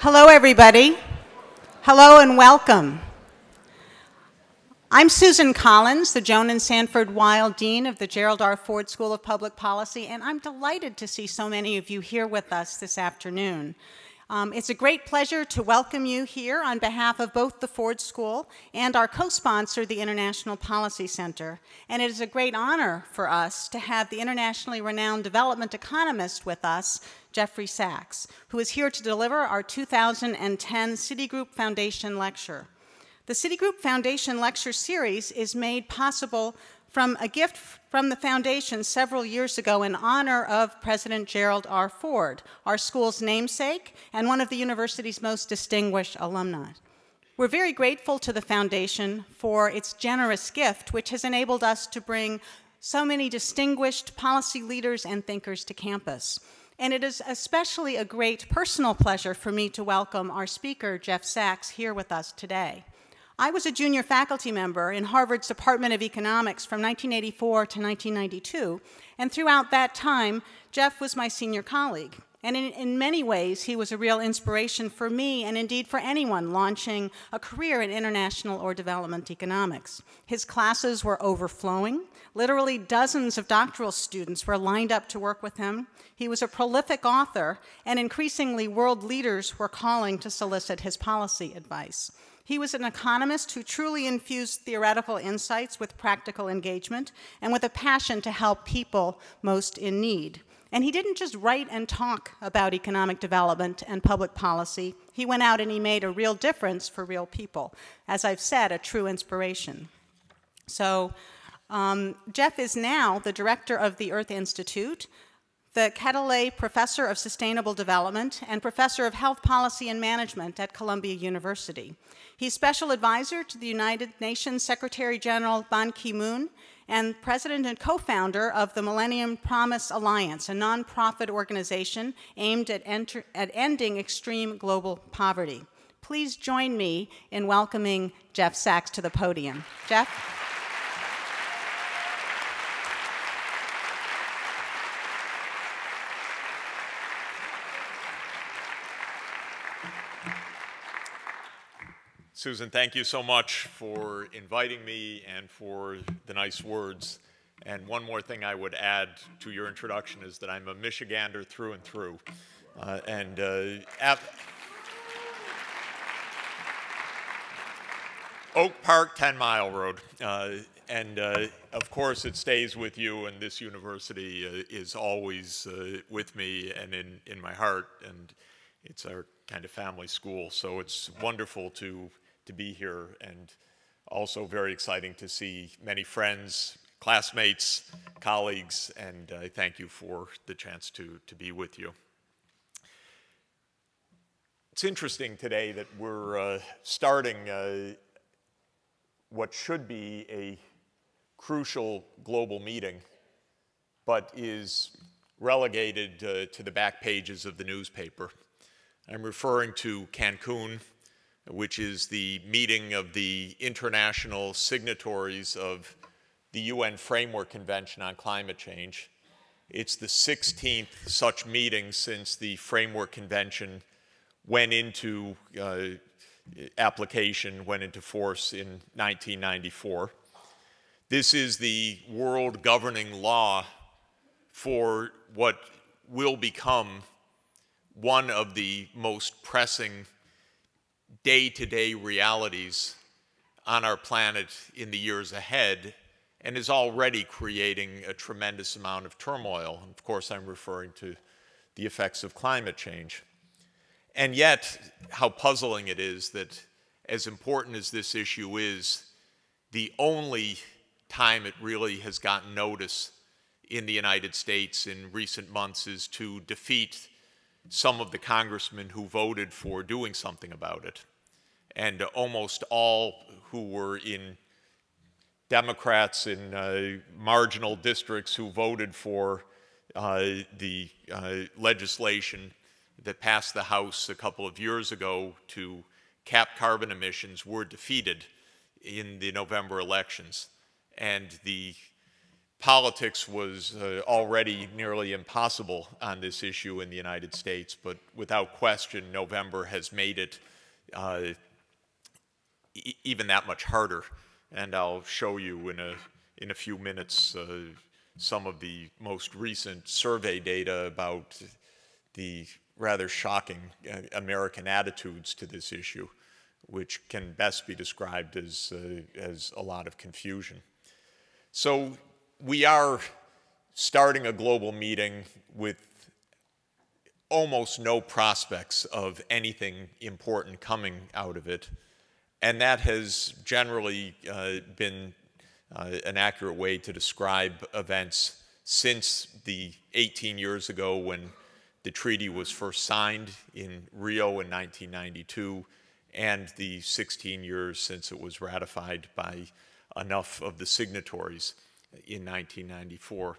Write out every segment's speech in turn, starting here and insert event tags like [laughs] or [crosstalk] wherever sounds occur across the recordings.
Hello, everybody. Hello and welcome. I'm Susan Collins, the Joan and Sanford Weill Dean of the Gerald R. Ford School of Public Policy, and I'm delighted to see so many of you here with us this afternoon. Um, it's a great pleasure to welcome you here on behalf of both the Ford School and our co-sponsor, the International Policy Center. And it is a great honor for us to have the internationally renowned development economist with us, Jeffrey Sachs, who is here to deliver our 2010 Citigroup Foundation Lecture. The Citigroup Foundation Lecture Series is made possible from a gift from the foundation several years ago in honor of President Gerald R. Ford, our school's namesake and one of the university's most distinguished alumni. We're very grateful to the foundation for its generous gift, which has enabled us to bring so many distinguished policy leaders and thinkers to campus. And it is especially a great personal pleasure for me to welcome our speaker, Jeff Sachs, here with us today. I was a junior faculty member in Harvard's Department of Economics from 1984 to 1992, and throughout that time, Jeff was my senior colleague. And in, in, many ways, he was a real inspiration for me and indeed for anyone launching a career in international or development economics. His classes were overflowing. Literally dozens of doctoral students were lined up to work with him. He was a prolific author, and increasingly world leaders were calling to solicit his policy advice. He was an economist who truly infused theoretical insights with practical engagement and with a passion to help people most in need. And he didn't just write and talk about economic development and public policy. He went out and he made a real difference for real people. As I've said, a true inspiration. So um, Jeff is now the director of the Earth Institute, the Quetelet Professor of Sustainable Development and Professor of Health Policy and Management at Columbia University. He's Special Advisor to the United Nations Secretary General Ban Ki-moon and President and co-founder of the Millennium Promise Alliance, a nonprofit organization aimed at, at ending extreme global poverty. Please join me in welcoming Jeff Sachs to the podium. Jeff? Susan, thank you so much for inviting me and for the nice words. And one more thing I would add to your introduction is that I'm a Michigander through and through. Uh, and uh, Oak Park, 10 Mile Road. Uh, and uh, of course, it stays with you, and this university uh, is always uh, with me and in, in my heart. And it's our kind of family school. So it's wonderful to to be here and also very exciting to see many friends, classmates, colleagues, and I thank you for the chance to, to be with you. It's interesting today that we're uh, starting uh, what should be a crucial global meeting, but is relegated uh, to the back pages of the newspaper. I'm referring to Cancun, which is the meeting of the international signatories of the UN Framework Convention on Climate Change. It's the 16th such meeting since the Framework Convention went into uh, application, went into force in 1994. This is the world governing law for what will become one of the most pressing day to day realities on our planet in the years ahead and is already creating a tremendous amount of turmoil. Of course, I'm referring to the effects of climate change. And yet, how puzzling it is that, as important as this issue is, the only time it really has gotten notice in the United States in recent months is to defeat some of the congressmen who voted for doing something about it and almost all who were in Democrats in uh, marginal districts who voted for uh, the uh, legislation that passed the House a couple of years ago to cap carbon emissions were defeated in the November elections. And the politics was uh, already nearly impossible on this issue in the United States, but without question, November has made it uh, even that much harder. And I'll show you in a, in a few minutes uh, some of the most recent survey data about the rather shocking uh, American attitudes to this issue, which can best be described as, uh, as a lot of confusion. So we are starting a global meeting with almost no prospects of anything important coming out of it. And that has generally uh, been uh, an accurate way to describe events since the 18 years ago when the treaty was first signed in Rio in 1992 and the 16 years since it was ratified by enough of the signatories in 1994.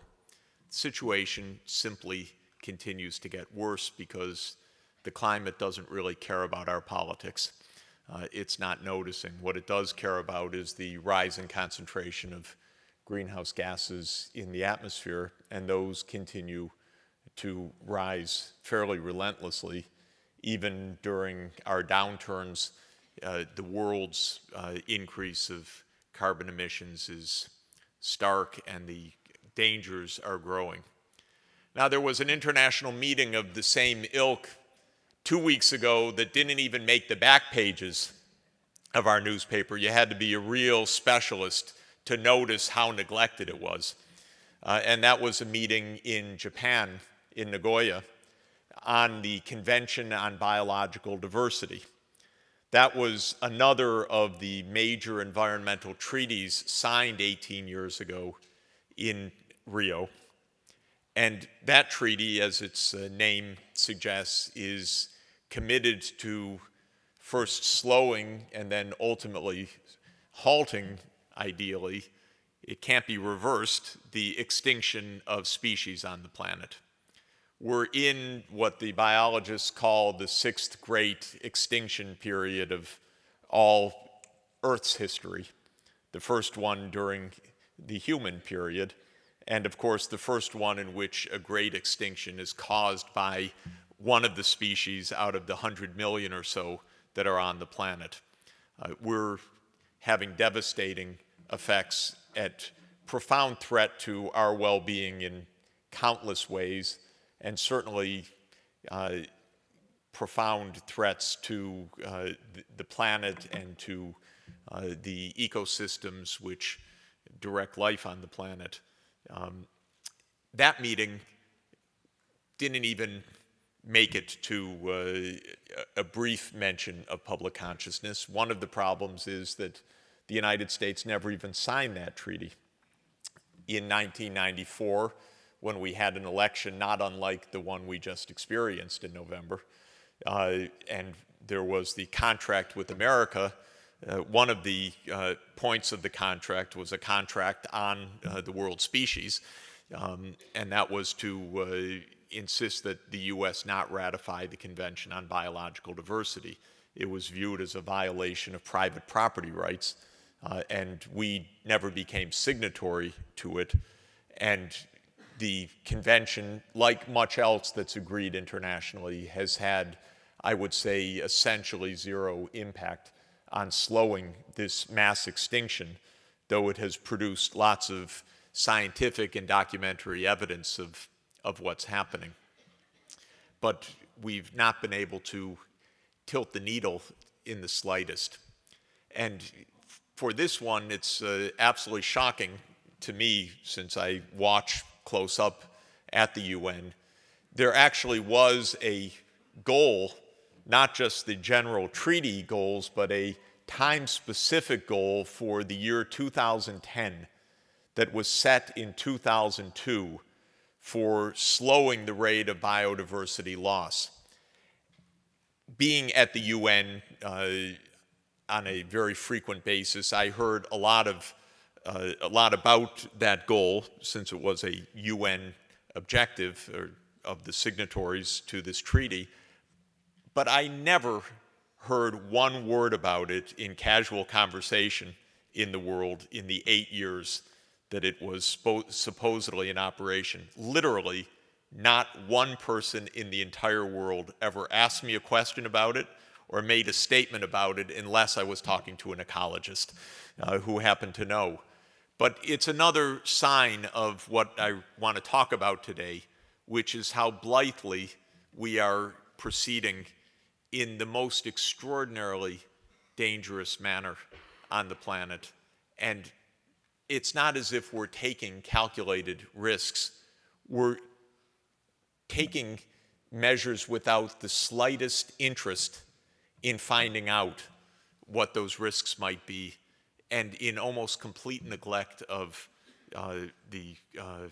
The situation simply continues to get worse because the climate doesn't really care about our politics. Uh, it's not noticing. What it does care about is the rise in concentration of greenhouse gases in the atmosphere, and those continue to rise fairly relentlessly. Even during our downturns, uh, the world's uh, increase of carbon emissions is stark and the dangers are growing. Now, there was an international meeting of the same ilk two weeks ago that didn't even make the back pages of our newspaper. You had to be a real specialist to notice how neglected it was. Uh, and that was a meeting in Japan in Nagoya on the Convention on Biological Diversity. That was another of the major environmental treaties signed 18 years ago in Rio. And that treaty, as its uh, name suggests, is committed to first slowing and then ultimately halting, ideally, it can't be reversed, the extinction of species on the planet we're in what the biologists call the sixth great extinction period of all Earth's history. The first one during the human period, and of course, the first one in which a great extinction is caused by one of the species out of the 100 million or so that are on the planet. Uh, we're having devastating effects at profound threat to our well-being in countless ways and certainly uh, profound threats to uh, the planet and to uh, the ecosystems which direct life on the planet. Um, that meeting didn't even make it to uh, a brief mention of public consciousness. One of the problems is that the United States never even signed that treaty. In 1994, when we had an election not unlike the one we just experienced in November. Uh, and there was the contract with America. Uh, one of the uh, points of the contract was a contract on uh, the world species, um, and that was to uh, insist that the U.S. not ratify the Convention on Biological Diversity. It was viewed as a violation of private property rights, uh, and we never became signatory to it. And the convention, like much else that's agreed internationally, has had, I would say, essentially zero impact on slowing this mass extinction, though it has produced lots of scientific and documentary evidence of, of what's happening. But we've not been able to tilt the needle in the slightest. And for this one, it's uh, absolutely shocking to me since I watch close up at the UN, there actually was a goal, not just the general treaty goals, but a time specific goal for the year 2010 that was set in 2002 for slowing the rate of biodiversity loss. Being at the UN uh, on a very frequent basis, I heard a lot of uh, a lot about that goal since it was a UN objective or, of the signatories to this treaty, but I never heard one word about it in casual conversation in the world in the eight years that it was supposedly in operation. Literally, not one person in the entire world ever asked me a question about it or made a statement about it unless I was talking to an ecologist uh, who happened to know. But it's another sign of what I want to talk about today, which is how blithely we are proceeding in the most extraordinarily dangerous manner on the planet. And it's not as if we're taking calculated risks. We're taking measures without the slightest interest in finding out what those risks might be and in almost complete neglect of uh, the uh,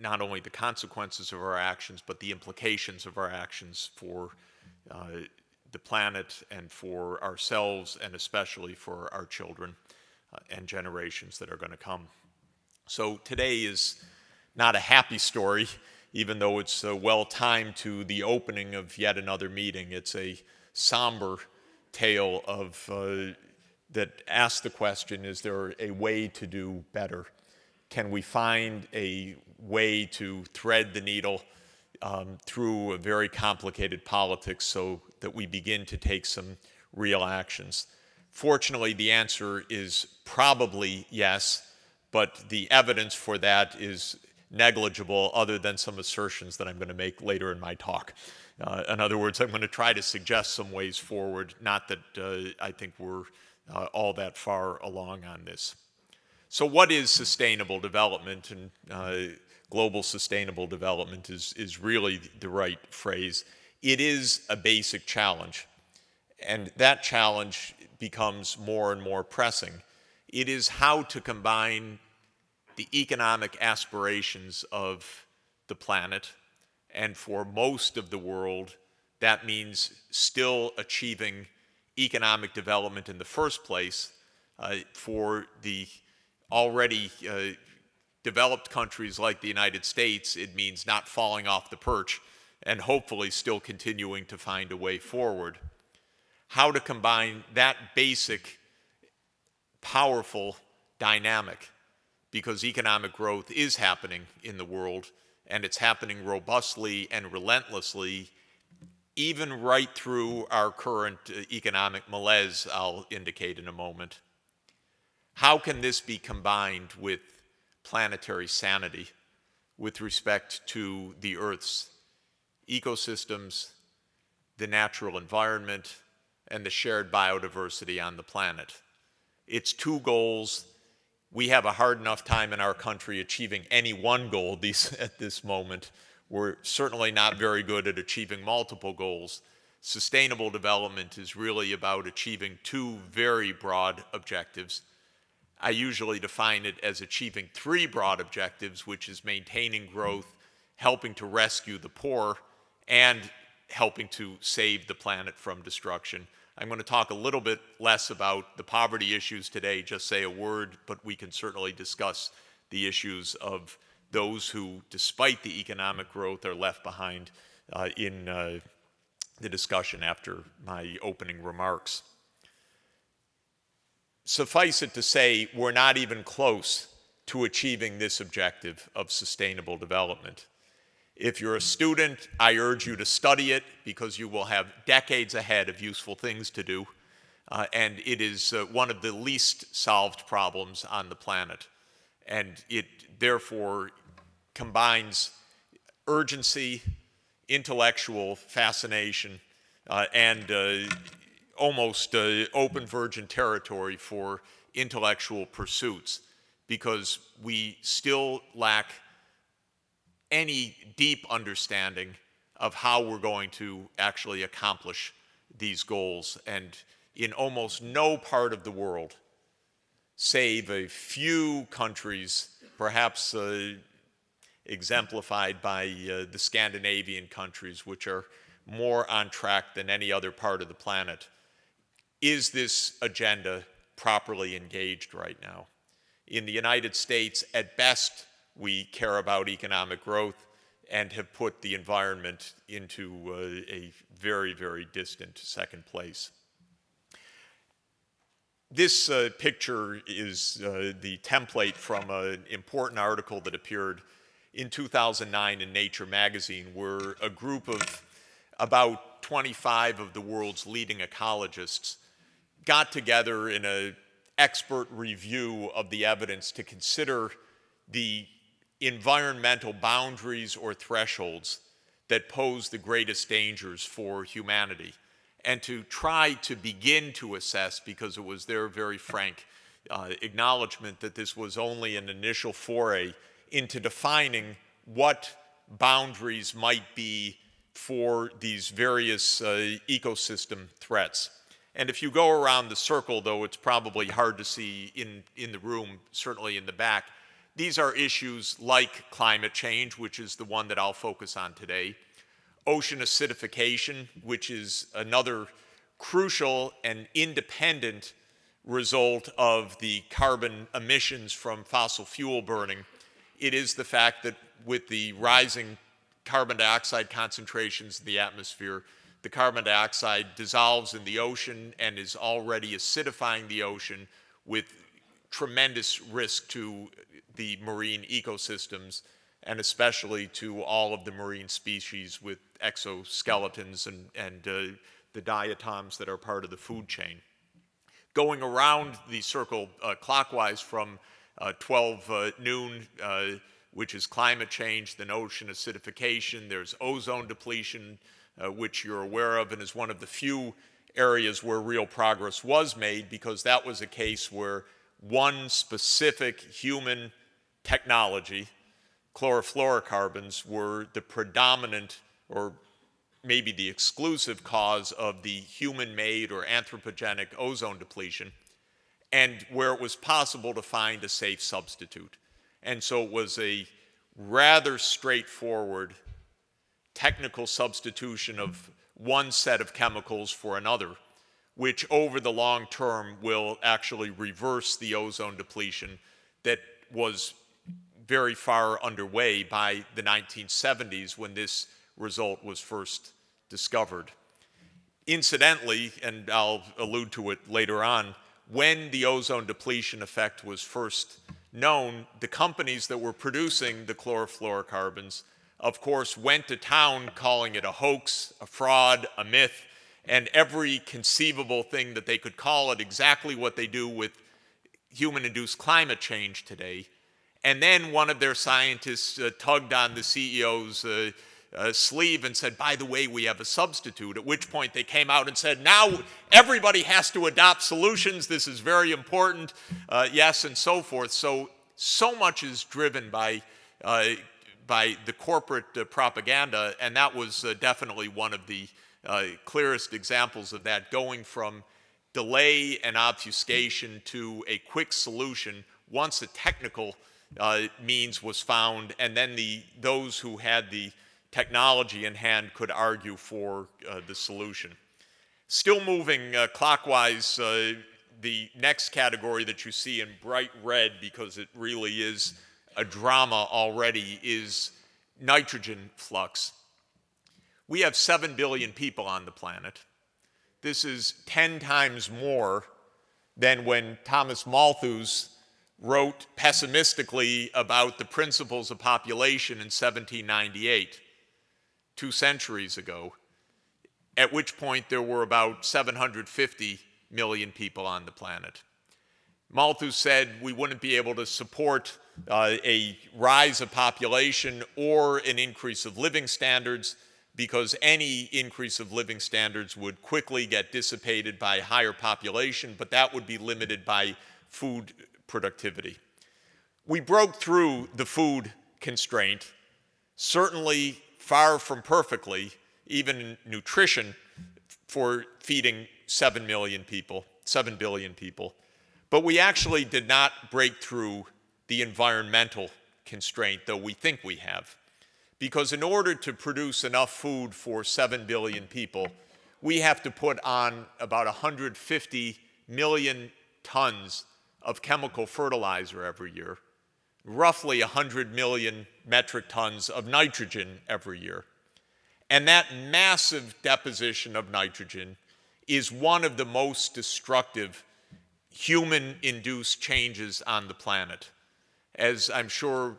not only the consequences of our actions but the implications of our actions for uh, the planet and for ourselves and especially for our children and generations that are going to come. So today is not a happy story even though it's uh, well timed to the opening of yet another meeting. It's a somber tale of uh, that asks the question: Is there a way to do better? Can we find a way to thread the needle um, through a very complicated politics so that we begin to take some real actions? Fortunately, the answer is probably yes, but the evidence for that is negligible other than some assertions that I'm going to make later in my talk. Uh, in other words, I'm going to try to suggest some ways forward, not that uh, I think we're uh, all that far along on this. So what is sustainable development? And uh, global sustainable development is, is really the right phrase. It is a basic challenge. And that challenge becomes more and more pressing. It is how to combine the economic aspirations of the planet. And for most of the world, that means still achieving economic development in the first place. Uh, for the already uh, developed countries like the United States, it means not falling off the perch and hopefully still continuing to find a way forward. How to combine that basic, powerful dynamic because economic growth is happening in the world and it's happening robustly and relentlessly, even right through our current uh, economic malaise, I'll indicate in a moment. How can this be combined with planetary sanity with respect to the Earth's ecosystems, the natural environment, and the shared biodiversity on the planet? It's two goals we have a hard enough time in our country achieving any one goal these, [laughs] at this moment. We're certainly not very good at achieving multiple goals. Sustainable development is really about achieving two very broad objectives. I usually define it as achieving three broad objectives, which is maintaining growth, helping to rescue the poor, and helping to save the planet from destruction. I'm going to talk a little bit less about the poverty issues today, just say a word, but we can certainly discuss the issues of those who, despite the economic growth, are left behind uh, in uh, the discussion after my opening remarks. Suffice it to say, we're not even close to achieving this objective of sustainable development. If you're a student, I urge you to study it because you will have decades ahead of useful things to do. Uh, and it is uh, one of the least solved problems on the planet. And it therefore combines urgency, intellectual fascination, uh, and uh, almost uh, open virgin territory for intellectual pursuits because we still lack any deep understanding of how we're going to actually accomplish these goals. And in almost no part of the world, save a few countries, perhaps uh, exemplified by uh, the Scandinavian countries, which are more on track than any other part of the planet, is this agenda properly engaged right now? In the United States, at best, we care about economic growth and have put the environment into uh, a very, very distant second place. this uh, picture is uh, the template from an important article that appeared in 2009 in Nature magazine, where a group of about 25 of the world's leading ecologists got together in an expert review of the evidence to consider the environmental boundaries or thresholds that pose the greatest dangers for humanity and to try to begin to assess, because it was their very frank uh, acknowledgement that this was only an initial foray into defining what boundaries might be for these various uh, ecosystem threats. And if you go around the circle, though it's probably hard to see in, in the room, certainly in the back, these are issues like climate change, which is the one that I'll focus on today, ocean acidification, which is another crucial and independent result of the carbon emissions from fossil fuel burning. It is the fact that with the rising carbon dioxide concentrations in the atmosphere, the carbon dioxide dissolves in the ocean and is already acidifying the ocean with tremendous risk to the marine ecosystems and especially to all of the marine species with exoskeletons and, and uh, the diatoms that are part of the food chain. Going around the circle uh, clockwise from uh, 12 uh, noon, uh, which is climate change, then ocean acidification, there's ozone depletion, uh, which you're aware of and is one of the few areas where real progress was made because that was a case where one specific human technology, chlorofluorocarbons were the predominant or maybe the exclusive cause of the human-made or anthropogenic ozone depletion and where it was possible to find a safe substitute. And so it was a rather straightforward technical substitution of one set of chemicals for another, which over the long term will actually reverse the ozone depletion that was very far underway by the 1970s when this result was first discovered. Incidentally, and I'll allude to it later on, when the ozone depletion effect was first known, the companies that were producing the chlorofluorocarbons, of course, went to town calling it a hoax, a fraud, a myth, and every conceivable thing that they could call it, exactly what they do with human induced climate change today. And then one of their scientists uh, tugged on the CEO's uh, uh, sleeve and said, by the way, we have a substitute. At which point they came out and said, now everybody has to adopt solutions. This is very important. Uh, yes, and so forth. So, so much is driven by, uh, by the corporate uh, propaganda. And that was definitely one of the clearest examples of that, going from delay and obfuscation to a quick solution once a technical uh, means was found, and then the, those who had the technology in hand could argue for uh, the solution. Still moving uh, clockwise, uh, the next category that you see in bright red, because it really is a drama already, is nitrogen flux. We have 7 billion people on the planet. This is 10 times more than when Thomas Malthus wrote pessimistically about the principles of population in 1798, two centuries ago, at which point there were about 750 million people on the planet. Malthus said we wouldn't be able to support uh, a rise of population or an increase of living standards because any increase of living standards would quickly get dissipated by higher population, but that would be limited by food productivity. We broke through the food constraint, certainly far from perfectly, even in nutrition for feeding 7 million people, 7 billion people. But we actually did not break through the environmental constraint, though we think we have. Because in order to produce enough food for 7 billion people, we have to put on about 150 million tons of chemical fertilizer every year, roughly 100 million metric tons of nitrogen every year. And that massive deposition of nitrogen is one of the most destructive human induced changes on the planet. As I'm sure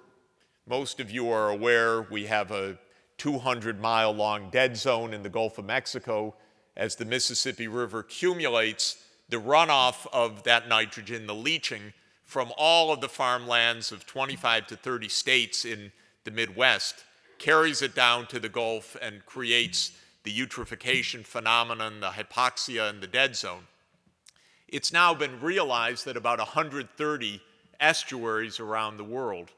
most of you are aware, we have a 200 mile long dead zone in the Gulf of Mexico. As the Mississippi River accumulates, the runoff of that nitrogen, the leaching from all of the farmlands of 25 to 30 states in the Midwest, carries it down to the Gulf and creates the eutrophication phenomenon, the hypoxia, and the dead zone. It's now been realized that about 130 estuaries around the world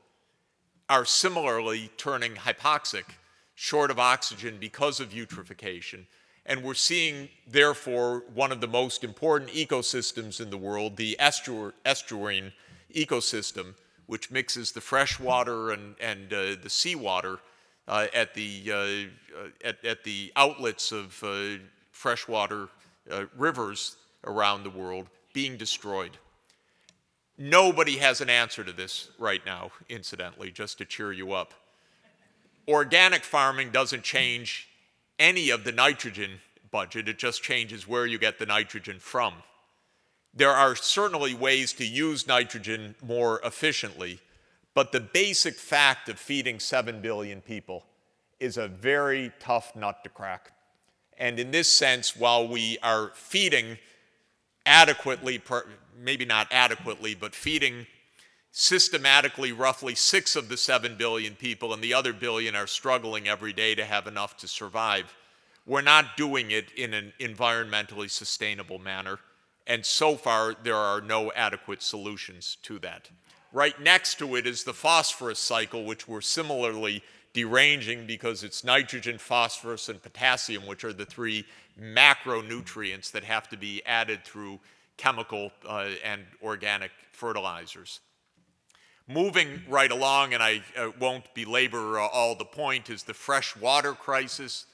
are similarly turning hypoxic, short of oxygen because of eutrophication. And we're seeing, therefore, one of the most important ecosystems in the world, the estuar estuarine ecosystem, which mixes the fresh water and, and uh, the seawater uh, at, the, uh, uh, at, at, the outlets of uh, freshwater rivers around the world being destroyed. Nobody has an answer to this right now, incidentally, just to cheer you up. Organic farming doesn't change any of the nitrogen budget, it just changes where you get the nitrogen from. There are certainly ways to use nitrogen more efficiently, but the basic fact of feeding 7 billion people is a very tough nut to crack. And in this sense, while we are feeding adequately, maybe not adequately, but feeding systematically roughly six of the seven billion people, and the other billion are struggling every day to have enough to survive. We're not doing it in an environmentally sustainable manner, and so far there are no adequate solutions to that. Right next to it is the phosphorus cycle, which we're similarly deranging because it's nitrogen, phosphorus, and potassium, which are the three macronutrients that have to be added through chemical uh, and organic fertilizers. Moving right along, and I uh, won't belabor uh, all the point, is the fresh water crisis,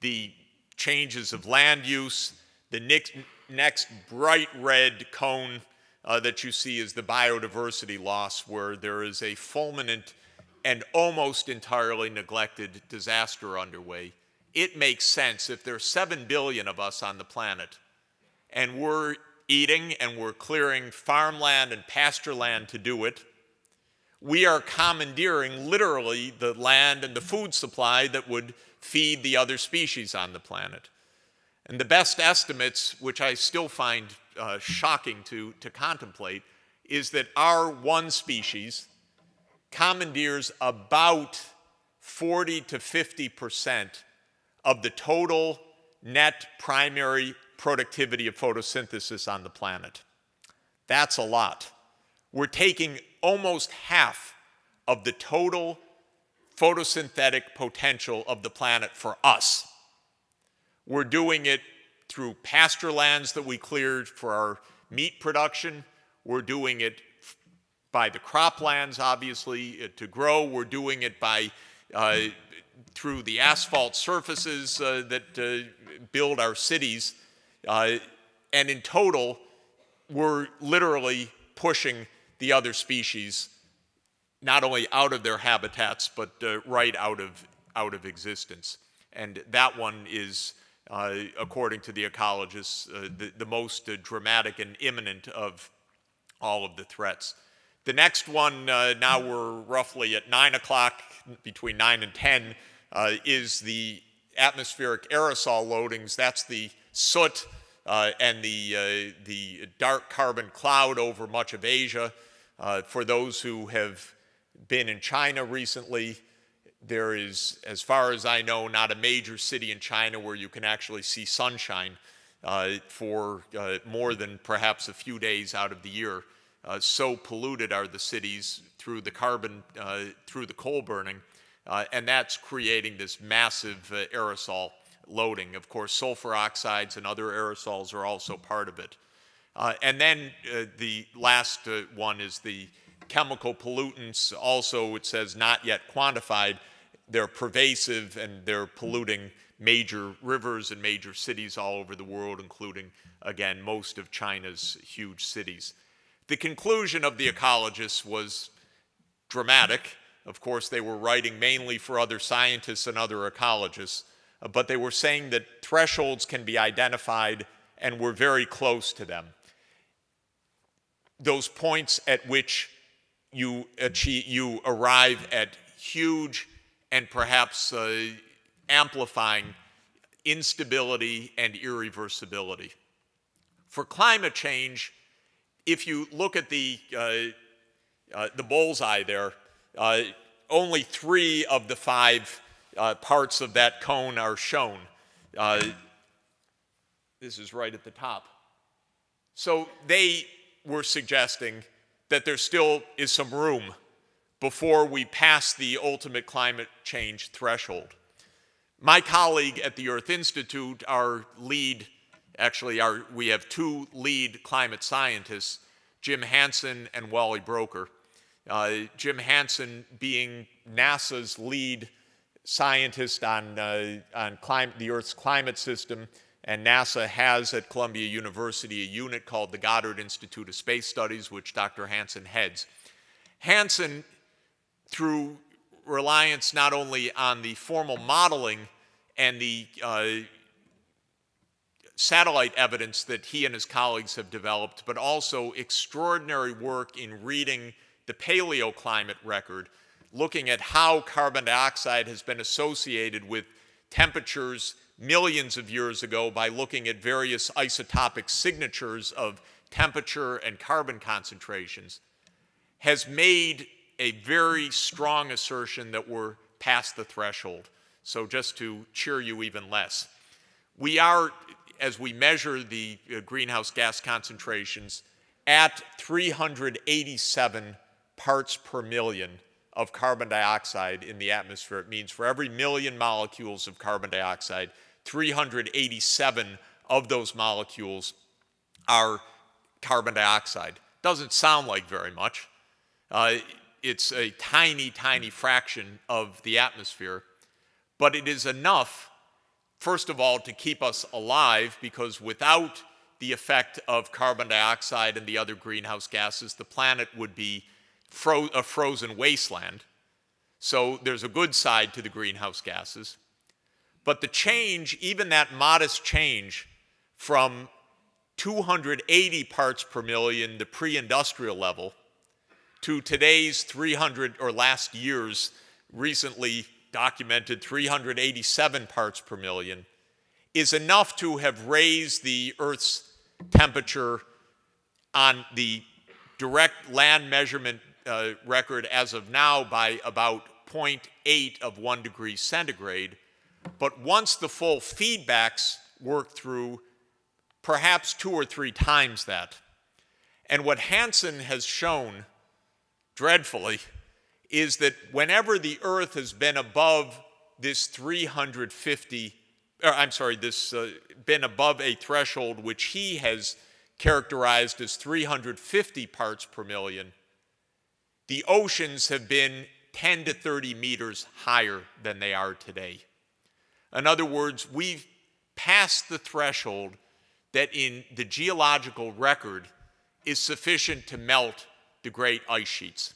the changes of land use, the next, next bright red cone uh, that you see is the biodiversity loss, where there is a fulminant and almost entirely neglected disaster underway. It makes sense if there's 7 billion of us on the planet and we're eating and we're clearing farmland and pasture land to do it, we are commandeering literally the land and the food supply that would feed the other species on the planet. And the best estimates, which I still find uh, shocking to, to contemplate is that our one species commandeers about 40 to 50 percent of the total net primary productivity of photosynthesis on the planet. That's a lot. We're taking almost half of the total photosynthetic potential of the planet for us. We're doing it through pasture lands that we cleared for our meat production. We're doing it by the croplands, obviously, uh, to grow. We're doing it by uh, through the asphalt surfaces uh, that uh, build our cities. Uh, and in total, we're literally pushing the other species not only out of their habitats, but uh, right out of, out of existence. And that one is uh, according to the ecologists, uh, the, the, most uh, dramatic and imminent of all of the threats. The next one, now we're roughly at 9 o'clock, between 9 and 10, uh, is the atmospheric aerosol loadings. That's the soot and the, the dark carbon cloud over much of Asia. for those who have been in China recently, there is, as far as I know, not a major city in China where you can actually see sunshine uh, for uh, more than perhaps a few days out of the year. Uh, so polluted are the cities through the carbon, uh, through the coal burning, uh, and that's creating this massive uh, aerosol loading. Of course, sulfur oxides and other aerosols are also part of it. and then the last one is the chemical pollutants, also it says not yet quantified, they're pervasive and they're polluting major rivers and major cities all over the world, including, again, most of China's huge cities. The conclusion of the ecologists was dramatic. Of course, they were writing mainly for other scientists and other ecologists, uh, but they were saying that thresholds can be identified and we're very close to them. those points at which you achieve, you arrive at huge and perhaps uh, amplifying instability and irreversibility. For climate change, if you look at the, uh, uh, the bullseye there, uh, only three of the five uh, parts of that cone are shown. Uh, this is right at the top. So they were suggesting that there still is some room before we pass the ultimate climate change threshold. My colleague at the Earth Institute, our lead, actually our, we have two lead climate scientists, Jim Hansen and Wally Broecker. Uh, Jim Hansen being NASA's lead scientist on, uh, on climate, the Earth's climate system, and NASA has at Columbia University a unit called the Goddard Institute of Space Studies, which Dr. Hansen heads. Hansen, through reliance not only on the formal modeling and the uh, satellite evidence that he and his colleagues have developed, but also extraordinary work in reading the paleoclimate record, looking at how carbon dioxide has been associated with temperatures millions of years ago by looking at various isotopic signatures of temperature and carbon concentrations, has made a very strong assertion that we're past the threshold. So, just to cheer you even less, we are, as we measure the uh, greenhouse gas concentrations, at 387 parts per million of carbon dioxide in the atmosphere. It means for every million molecules of carbon dioxide, 387 of those molecules are carbon dioxide. Doesn't sound like very much. Uh, it's a tiny, tiny fraction of the atmosphere, but it is enough, first of all, to keep us alive because without the effect of carbon dioxide and the other greenhouse gases, the planet would be fro a frozen wasteland. So there's a good side to the greenhouse gases. But the change, even that modest change from 280 parts per million, the pre industrial level, to today's 300 or last year's recently documented 387 parts per million, is enough to have raised the Earth's temperature on the direct land measurement uh, record as of now by about 0.8 of 1 degree centigrade but once the full feedbacks work through, perhaps two or three times that. And what Hansen has shown, dreadfully, is that whenever the Earth has been above this 350, or I'm sorry, this uh, been above a threshold which he has characterized as 350 parts per million, the oceans have been 10 to 30 meters higher than they are today. In other words, we've passed the threshold that in the geological record is sufficient to melt the great ice sheets.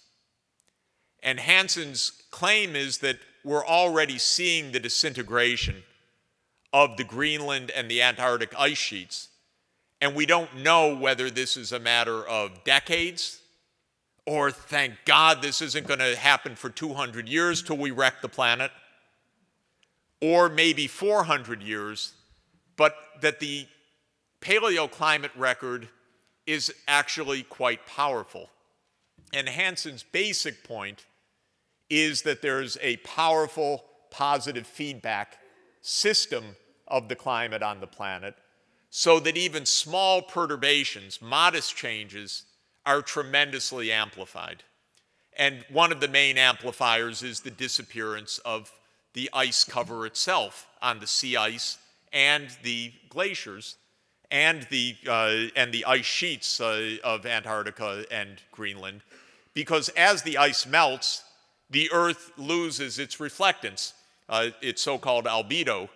And Hansen's claim is that we're already seeing the disintegration of the Greenland and the Antarctic ice sheets. And we don't know whether this is a matter of decades or, thank God, this isn't going to happen for 200 years till we wreck the planet or maybe 400 years, but that the paleoclimate record is actually quite powerful. And Hansen's basic point is that there's a powerful positive feedback system of the climate on the planet so that even small perturbations, modest changes, are tremendously amplified. And one of the main amplifiers is the disappearance of the ice cover itself on the sea ice and the glaciers and the, uh, and the ice sheets uh, of Antarctica and Greenland. Because as the ice melts, the Earth loses its reflectance, uh, its so called albedo,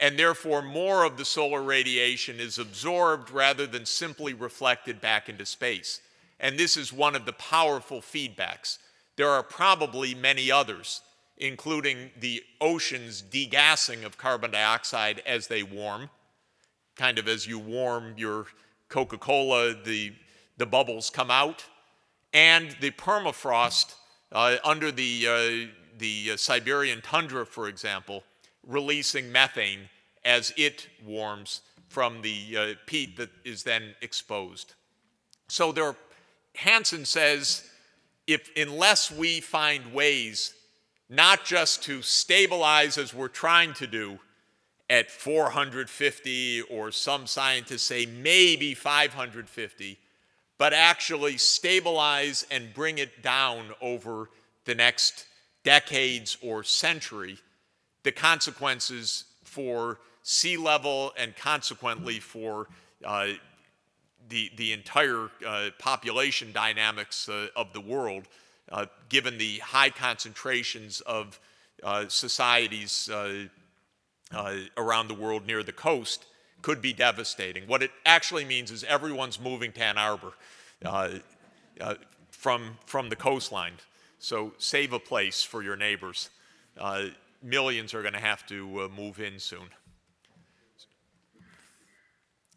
and therefore more of the solar radiation is absorbed rather than simply reflected back into space. And this is one of the powerful feedbacks. There are probably many others including the ocean's degassing of carbon dioxide as they warm, kind of as you warm your Coca Cola, the, the bubbles come out, and the permafrost uh, under the, uh, the uh, Siberian tundra, for example, releasing methane as it warms from the uh, peat that is then exposed. So there, Hansen says, if unless we find ways not just to stabilize as we're trying to do at 450 or some scientists say maybe 550, but actually stabilize and bring it down over the next decades or century, the consequences for sea level and consequently for uh, the, the entire uh, population dynamics uh, of the world, uh, given the high concentrations of uh, societies uh, around the world near the coast, could be devastating. What it actually means is everyone's moving to Ann Arbor from, from the coastline. So save a place for your neighbors. millions are going to have to move in soon.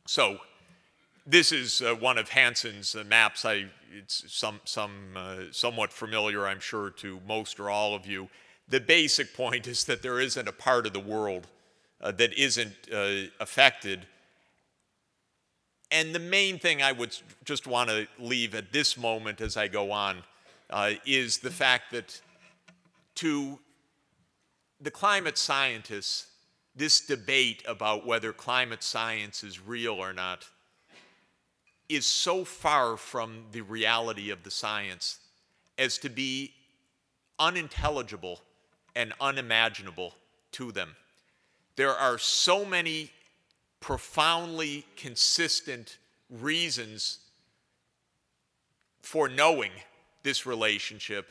So this is uh, one of Hansen's uh, maps. I, it's some, some, uh, somewhat familiar, I'm sure, to most or all of you. The basic point is that there isn't a part of the world uh, that isn't uh, affected. And the main thing I would just want to leave at this moment as I go on uh, is the fact that to the climate scientists, this debate about whether climate science is real or not is so far from the reality of the science as to be unintelligible and unimaginable to them. There are so many profoundly consistent reasons for knowing this relationship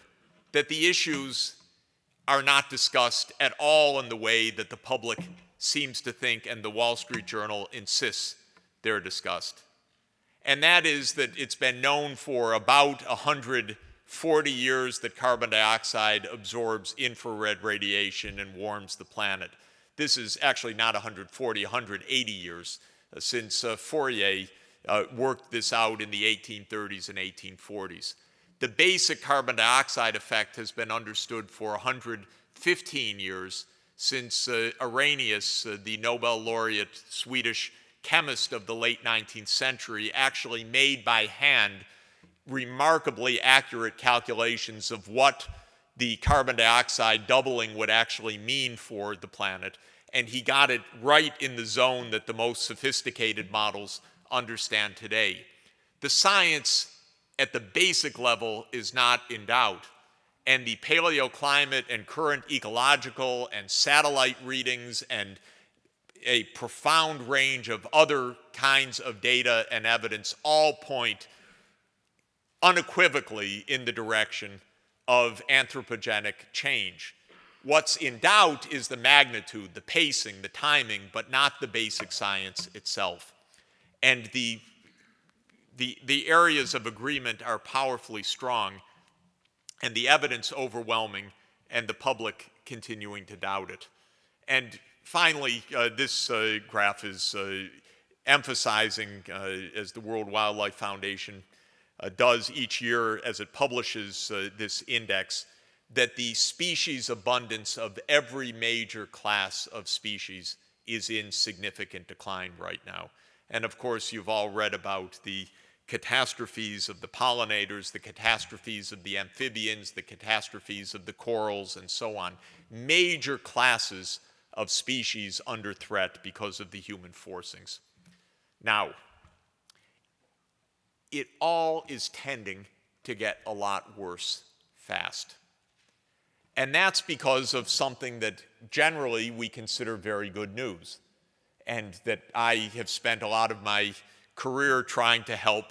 that the issues are not discussed at all in the way that the public seems to think and the Wall Street Journal insists they're discussed and that is that it's been known for about 140 years that carbon dioxide absorbs infrared radiation and warms the planet. This is actually not 140, 180 years uh, since uh, Fourier uh, worked this out in the 1830s and 1840s. The basic carbon dioxide effect has been understood for 115 years since uh, Arrhenius, uh, the Nobel laureate Swedish chemist of the late 19th century actually made by hand remarkably accurate calculations of what the carbon dioxide doubling would actually mean for the planet. And he got it right in the zone that the most sophisticated models understand today. The science at the basic level is not in doubt. And the paleoclimate and current ecological and satellite readings and a profound range of other kinds of data and evidence all point unequivocally in the direction of anthropogenic change. What's in doubt is the magnitude, the pacing, the timing, but not the basic science itself. And the, the, the areas of agreement are powerfully strong, and the evidence overwhelming, and the public continuing to doubt it. And finally, uh, this uh, graph is uh, emphasizing, as the World Wildlife Foundation does each year as it publishes this index, that the species abundance of every major class of species is in significant decline right now. And of course, you've all read about the catastrophes of the pollinators, the catastrophes of the amphibians, the catastrophes of the corals, and so on. Major classes of species under threat because of the human forcings. Now, it all is tending to get a lot worse fast. And that's because of something that generally we consider very good news, and that I have spent a lot of my career trying to help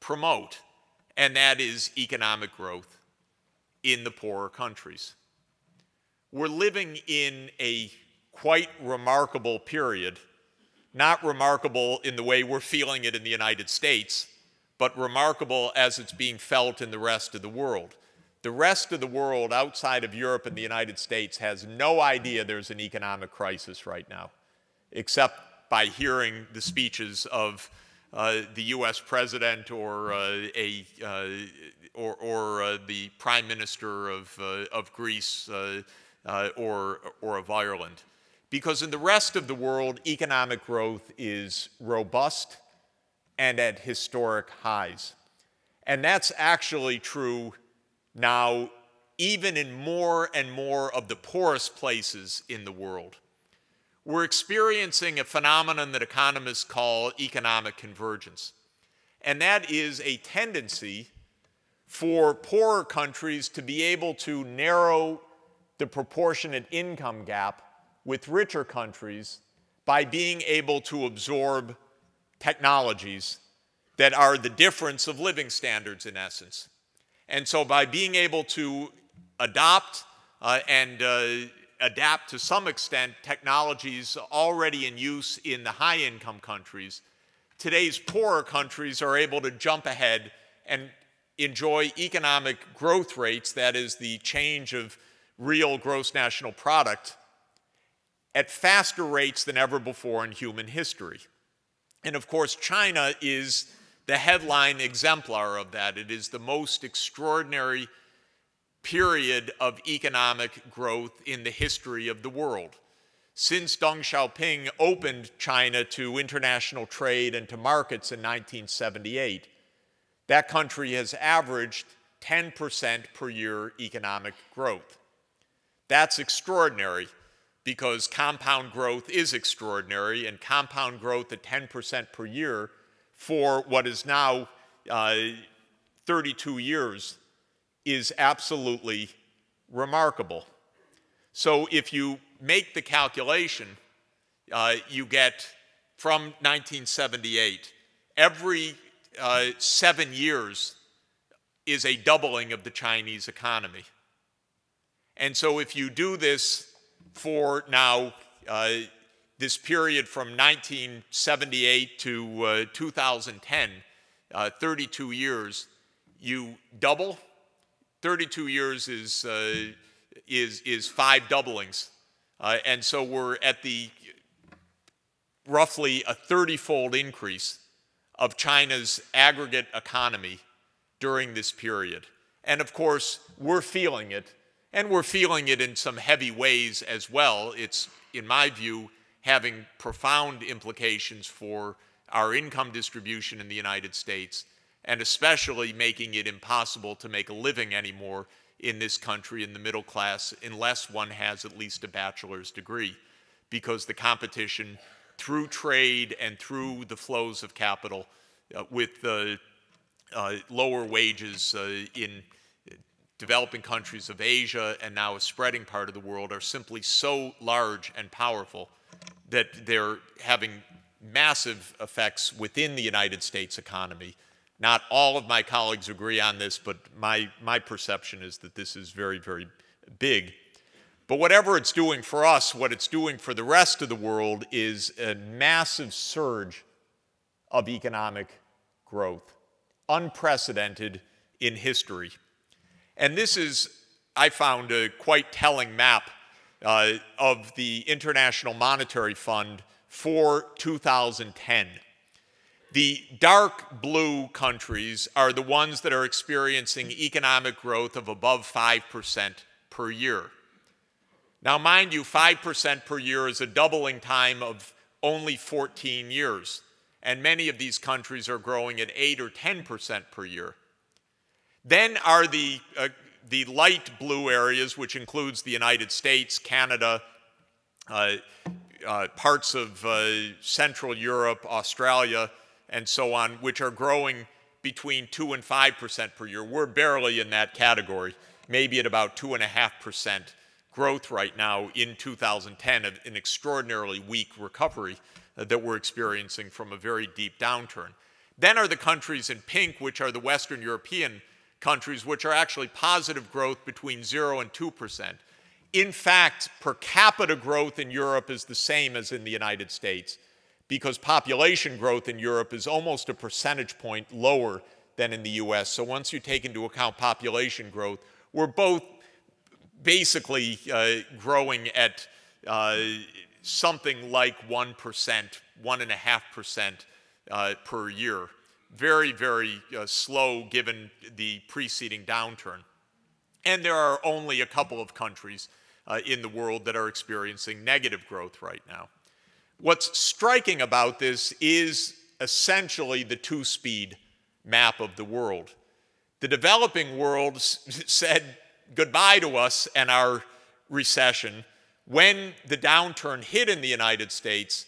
promote, and that is economic growth in the poorer countries. We're living in a quite remarkable period. Not remarkable in the way we're feeling it in the United States, but remarkable as it's being felt in the rest of the world. The rest of the world outside of Europe and the United States has no idea there's an economic crisis right now, except by hearing the speeches of uh, the U.S. president or uh, a uh, or, or uh, the prime minister of, of Greece or, or of Ireland. Because in the rest of the world, economic growth is robust and at historic highs. And that's actually true now, even in more and more of the poorest places in the world. We're experiencing a phenomenon that economists call economic convergence. And that is a tendency for poorer countries to be able to narrow the proportionate income gap with richer countries by being able to absorb technologies that are the difference of living standards in essence. And so by being able to adopt uh, and uh, adapt to some extent technologies already in use in the high income countries, today's poorer countries are able to jump ahead and enjoy economic growth rates, that is, the change of real gross national product at faster rates than ever before in human history. And of course, China is the headline exemplar of that. It is the most extraordinary period of economic growth in the history of the world. Since Deng Xiaoping opened China to international trade and to markets in 1978, that country has averaged 10% per year economic growth. That's extraordinary because compound growth is extraordinary, and compound growth at 10% per year for what is now uh, 32 years is absolutely remarkable. So if you make the calculation, uh, you get from 1978, every uh, seven years is a doubling of the Chinese economy. And so if you do this for now uh, this period from 1978 to uh, 2010, uh, 32 years, you double. 32 years is, is, is five doublings. And so we're at the roughly a 30 fold increase of China's aggregate economy during this period. And of course, we're feeling it and we're feeling it in some heavy ways as well. It's, in my view, having profound implications for our income distribution in the United States, and especially making it impossible to make a living anymore in this country in the middle class unless one has at least a bachelor's degree, because the competition through trade and through the flows of capital uh, with the uh, lower wages uh, in developing countries of Asia and now a spreading part of the world are simply so large and powerful that they're having massive effects within the United States economy. Not all of my colleagues agree on this, but my, my perception is that this is very, very big. But whatever it's doing for us, what it's doing for the rest of the world is a massive surge of economic growth, unprecedented in history. And this is, I found, a quite telling map uh, of the International Monetary Fund for 2010. The dark blue countries are the ones that are experiencing economic growth of above 5% per year. Now, mind you, 5% per year is a doubling time of only 14 years, and many of these countries are growing at 8 or 10% per year. Then are the, uh, the light blue areas, which includes the United States, Canada, uh, uh, parts of uh, Central Europe, Australia, and so on, which are growing between 2 and 5% per year. We're barely in that category, maybe at about 2.5% growth right now in 2010, an extraordinarily weak recovery uh, that we're experiencing from a very deep downturn. Then are the countries in pink, which are the Western European countries, which are actually positive growth between 0 and 2%. In fact, per capita growth in Europe is the same as in the United States because population growth in Europe is almost a percentage point lower than in the US. So once you take into account population growth, we're both basically uh, growing at uh, something like 1%, 1.5% uh, per year. Very, very uh, slow given the preceding downturn. And there are only a couple of countries uh, in the world that are experiencing negative growth right now. What's striking about this is essentially the two speed map of the world. The developing world [laughs] said goodbye to us and our recession. When the downturn hit in the United States,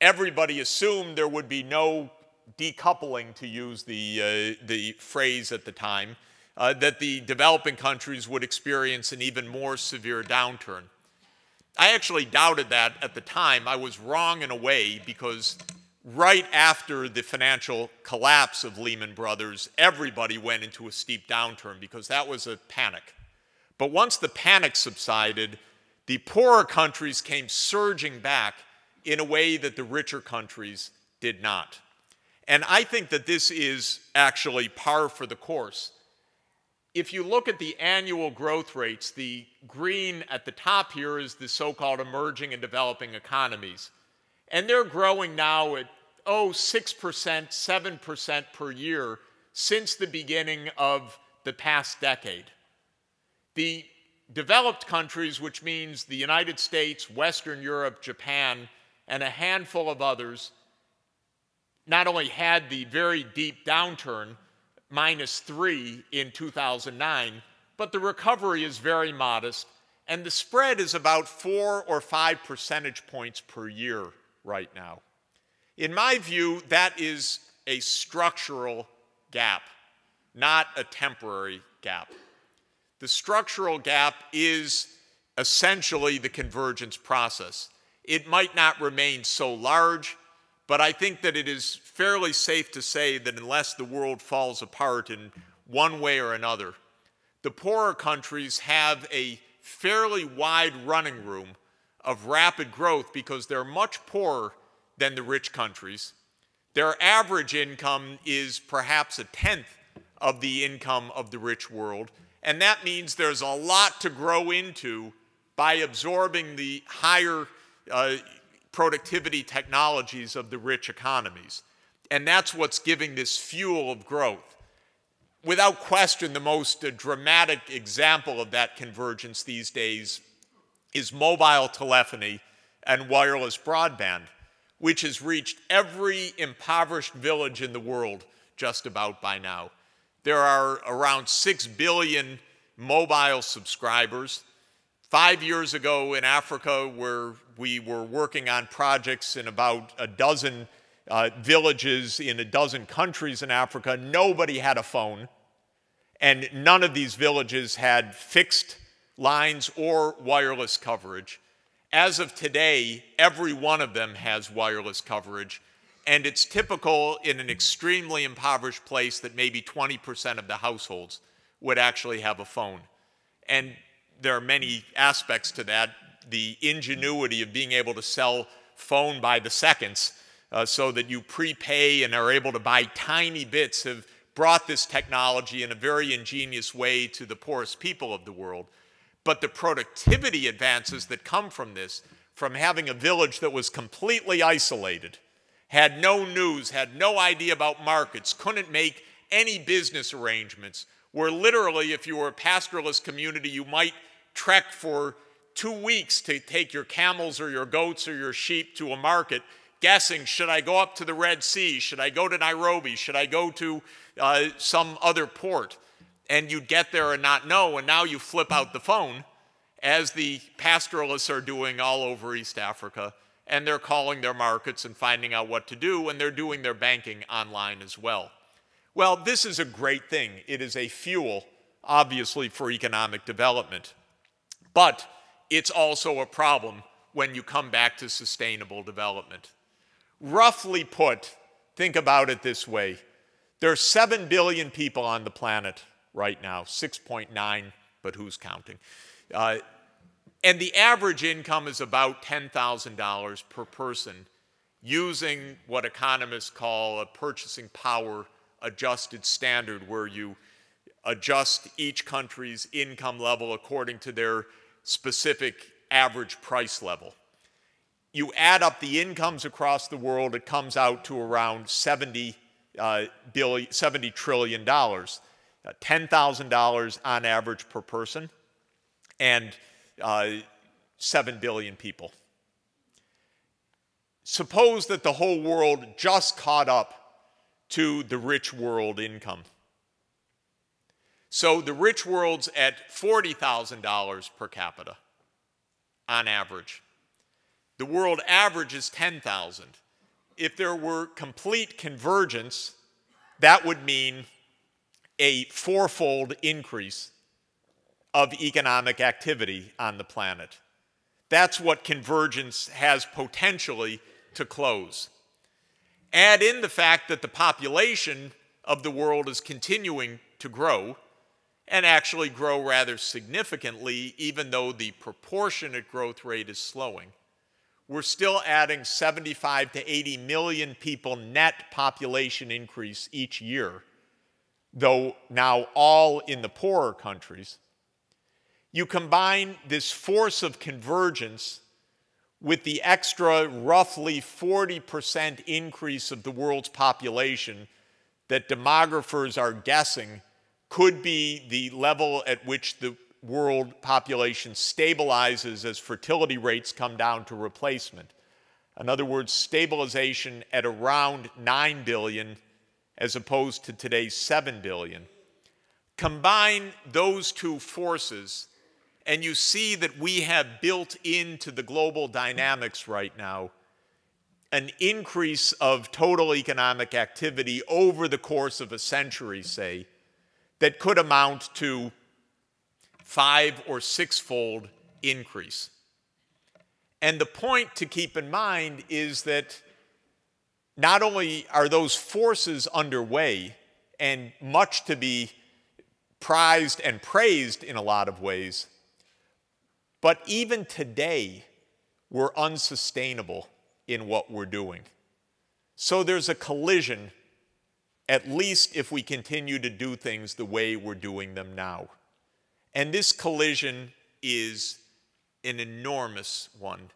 everybody assumed there would be no decoupling, to use the, uh, the phrase at the time, uh, that the developing countries would experience an even more severe downturn. I actually doubted that at the time. I was wrong in a way because right after the financial collapse of Lehman Brothers, everybody went into a steep downturn because that was a panic. But once the panic subsided, the poorer countries came surging back in a way that the richer countries did not. And I think that this is actually par for the course. If you look at the annual growth rates, the green at the top here is the so called emerging and developing economies. And they're growing now at, oh, 6%, 7% per year since the beginning of the past decade. The developed countries, which means the United States, Western Europe, Japan, and a handful of others, not only had the very deep downturn, minus three in 2009, but the recovery is very modest, and the spread is about four or five percentage points per year right now. In my view, that is a structural gap, not a temporary gap. The structural gap is essentially the convergence process. It might not remain so large, but I think that it is fairly safe to say that unless the world falls apart in one way or another, the poorer countries have a fairly wide running room of rapid growth because they're much poorer than the rich countries. Their average income is perhaps a tenth of the income of the rich world, and that means there's a lot to grow into by absorbing the higher uh, productivity technologies of the rich economies. And that's what's giving this fuel of growth. Without question, the most uh, dramatic example of that convergence these days is mobile telephony and wireless broadband, which has reached every impoverished village in the world just about by now. There are around 6 billion mobile subscribers. Five years ago in Africa, where we were working on projects in about a dozen uh, villages in a dozen countries in Africa, nobody had a phone. And none of these villages had fixed lines or wireless coverage. As of today, every one of them has wireless coverage. And it's typical in an extremely impoverished place that maybe 20% of the households would actually have a phone. And there are many aspects to that. The ingenuity of being able to sell phone by the seconds uh, so that you prepay and are able to buy tiny bits have brought this technology in a very ingenious way to the poorest people of the world. But the productivity advances that come from this, from having a village that was completely isolated, had no news, had no idea about markets, couldn't make any business arrangements, where literally, if you were a pastoralist community, you might trek for two weeks to take your camels or your goats or your sheep to a market, guessing should I go up to the Red Sea? Should I go to Nairobi? Should I go to uh, some other port? And you'd get there and not know, and now you flip out the phone, as the pastoralists are doing all over East Africa and they're calling their markets and finding out what to do, and they're doing their banking online as well. Well, this is a great thing. It is a fuel, obviously, for economic development. But it's also a problem when you come back to sustainable development. Roughly put, think about it this way there are 7 billion people on the planet right now, 6.9, but who's counting? Uh, and the average income is about $10,000 per person using what economists call a purchasing power adjusted standard, where you adjust each country's income level according to their specific average price level. you add up the incomes across the world, it comes out to around 70, uh, billion, $70 trillion. Uh, $10,000 on average per person, and uh, 7 billion people. Suppose that the whole world just caught up to the rich world income. So the rich world's at $40,000 per capita on average. The world average is 10,000. If there were complete convergence, that would mean a fourfold increase of economic activity on the planet. That's what convergence has potentially to close. Add in the fact that the population of the world is continuing to grow and actually grow rather significantly, even though the proportionate growth rate is slowing. We're still adding 75 to 80 million people net population increase each year, though now all in the poorer countries. You combine this force of convergence with the extra roughly 40% increase of the world's population that demographers are guessing could be the level at which the world population stabilizes as fertility rates come down to replacement. In other words, stabilization at around 9 billion as opposed to today's 7 billion. Combine those two forces and you see that we have built into the global dynamics right now an increase of total economic activity over the course of a century, say, that could amount to five or sixfold increase. And the point to keep in mind is that not only are those forces underway and much to be prized and praised in a lot of ways, but even today, we're unsustainable in what we're doing. So there's a collision, at least if we continue to do things the way we're doing them now. And this collision is an enormous one.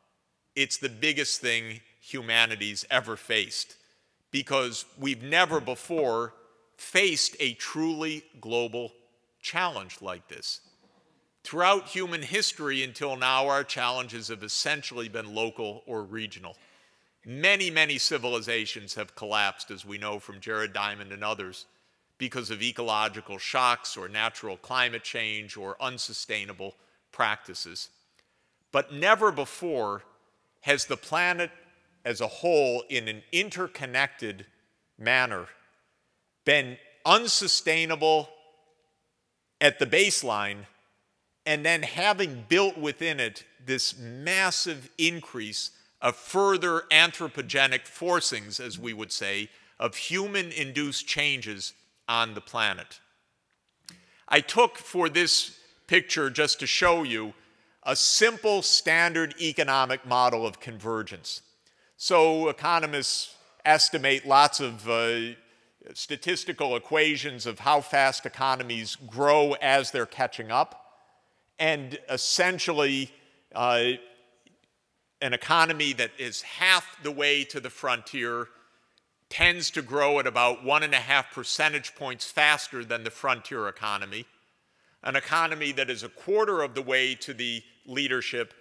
It's the biggest thing humanity's ever faced because we've never before faced a truly global challenge like this. Throughout human history until now, our challenges have essentially been local or regional. Many, many civilizations have collapsed, as we know from Jared Diamond and others, because of ecological shocks or natural climate change or unsustainable practices. But never before has the planet as a whole, in an interconnected manner, been unsustainable at the baseline and then having built within it this massive increase of further anthropogenic forcings, as we would say, of human induced changes on the planet. I took for this picture just to show you a simple standard economic model of convergence. So economists estimate lots of uh, statistical equations of how fast economies grow as they're catching up and essentially uh, an economy that is half the way to the frontier tends to grow at about one and a half percentage points faster than the frontier economy. An economy that is a quarter of the way to the leadership,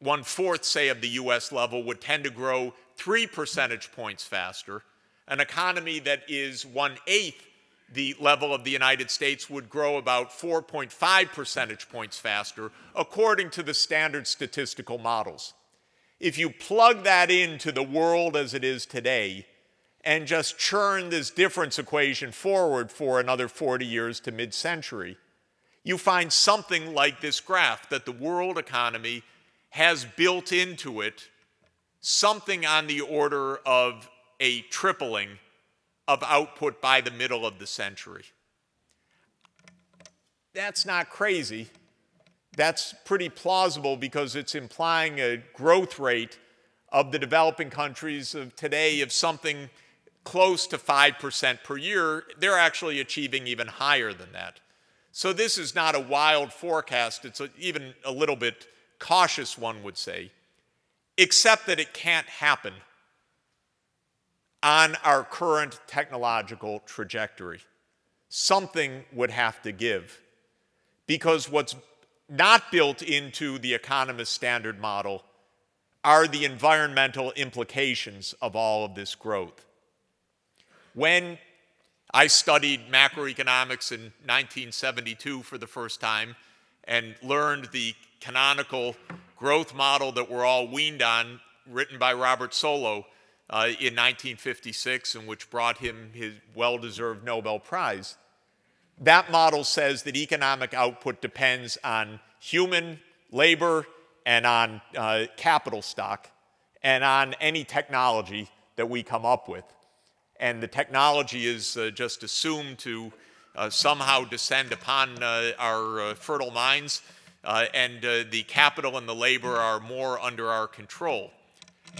one fourth, say, of the US level, would tend to grow three percentage points faster. An economy that is one eighth the level of the United States would grow about 4.5 percentage points faster, according to the standard statistical models. If you plug that into the world as it is today and just churn this difference equation forward for another 40 years to mid century, you find something like this graph that the world economy has built into it something on the order of a tripling of output by the middle of the century. That's not crazy. That's pretty plausible because it's implying a growth rate of the developing countries of today of something close to 5% per year. They're actually achieving even higher than that. So this is not a wild forecast. It's a, even a little bit cautious, one would say. except that it can't happen on our current technological trajectory. Something would have to give because what's not built into the economist standard model are the environmental implications of all of this growth. When I studied macroeconomics in 1972 for the first time and learned the canonical growth model that we're all weaned on, written by Robert Solow uh, in 1956, and which brought him his well deserved Nobel Prize. That model says that economic output depends on human labor and on uh, capital stock and on any technology that we come up with. And the technology is uh, just assumed to uh, somehow descend upon uh, our uh, fertile minds, uh, and the capital and the labor are more under our control.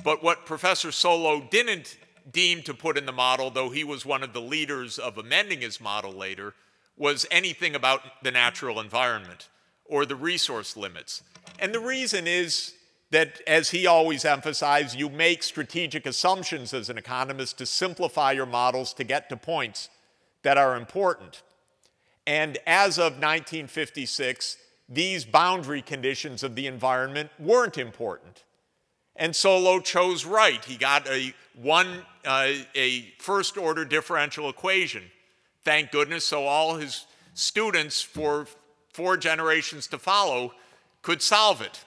But what Professor Solow didn't deem to put in the model, though he was one of the leaders of amending his model later, was anything about the natural environment or the resource limits. And the reason is that, as he always emphasized, you make strategic assumptions as an economist to simplify your models to get to points that are important. And as of 1956, these boundary conditions of the environment weren't important. And Solow chose right. He got a one uh, a first order differential equation. Thank goodness. So all his students for four generations to follow could solve it.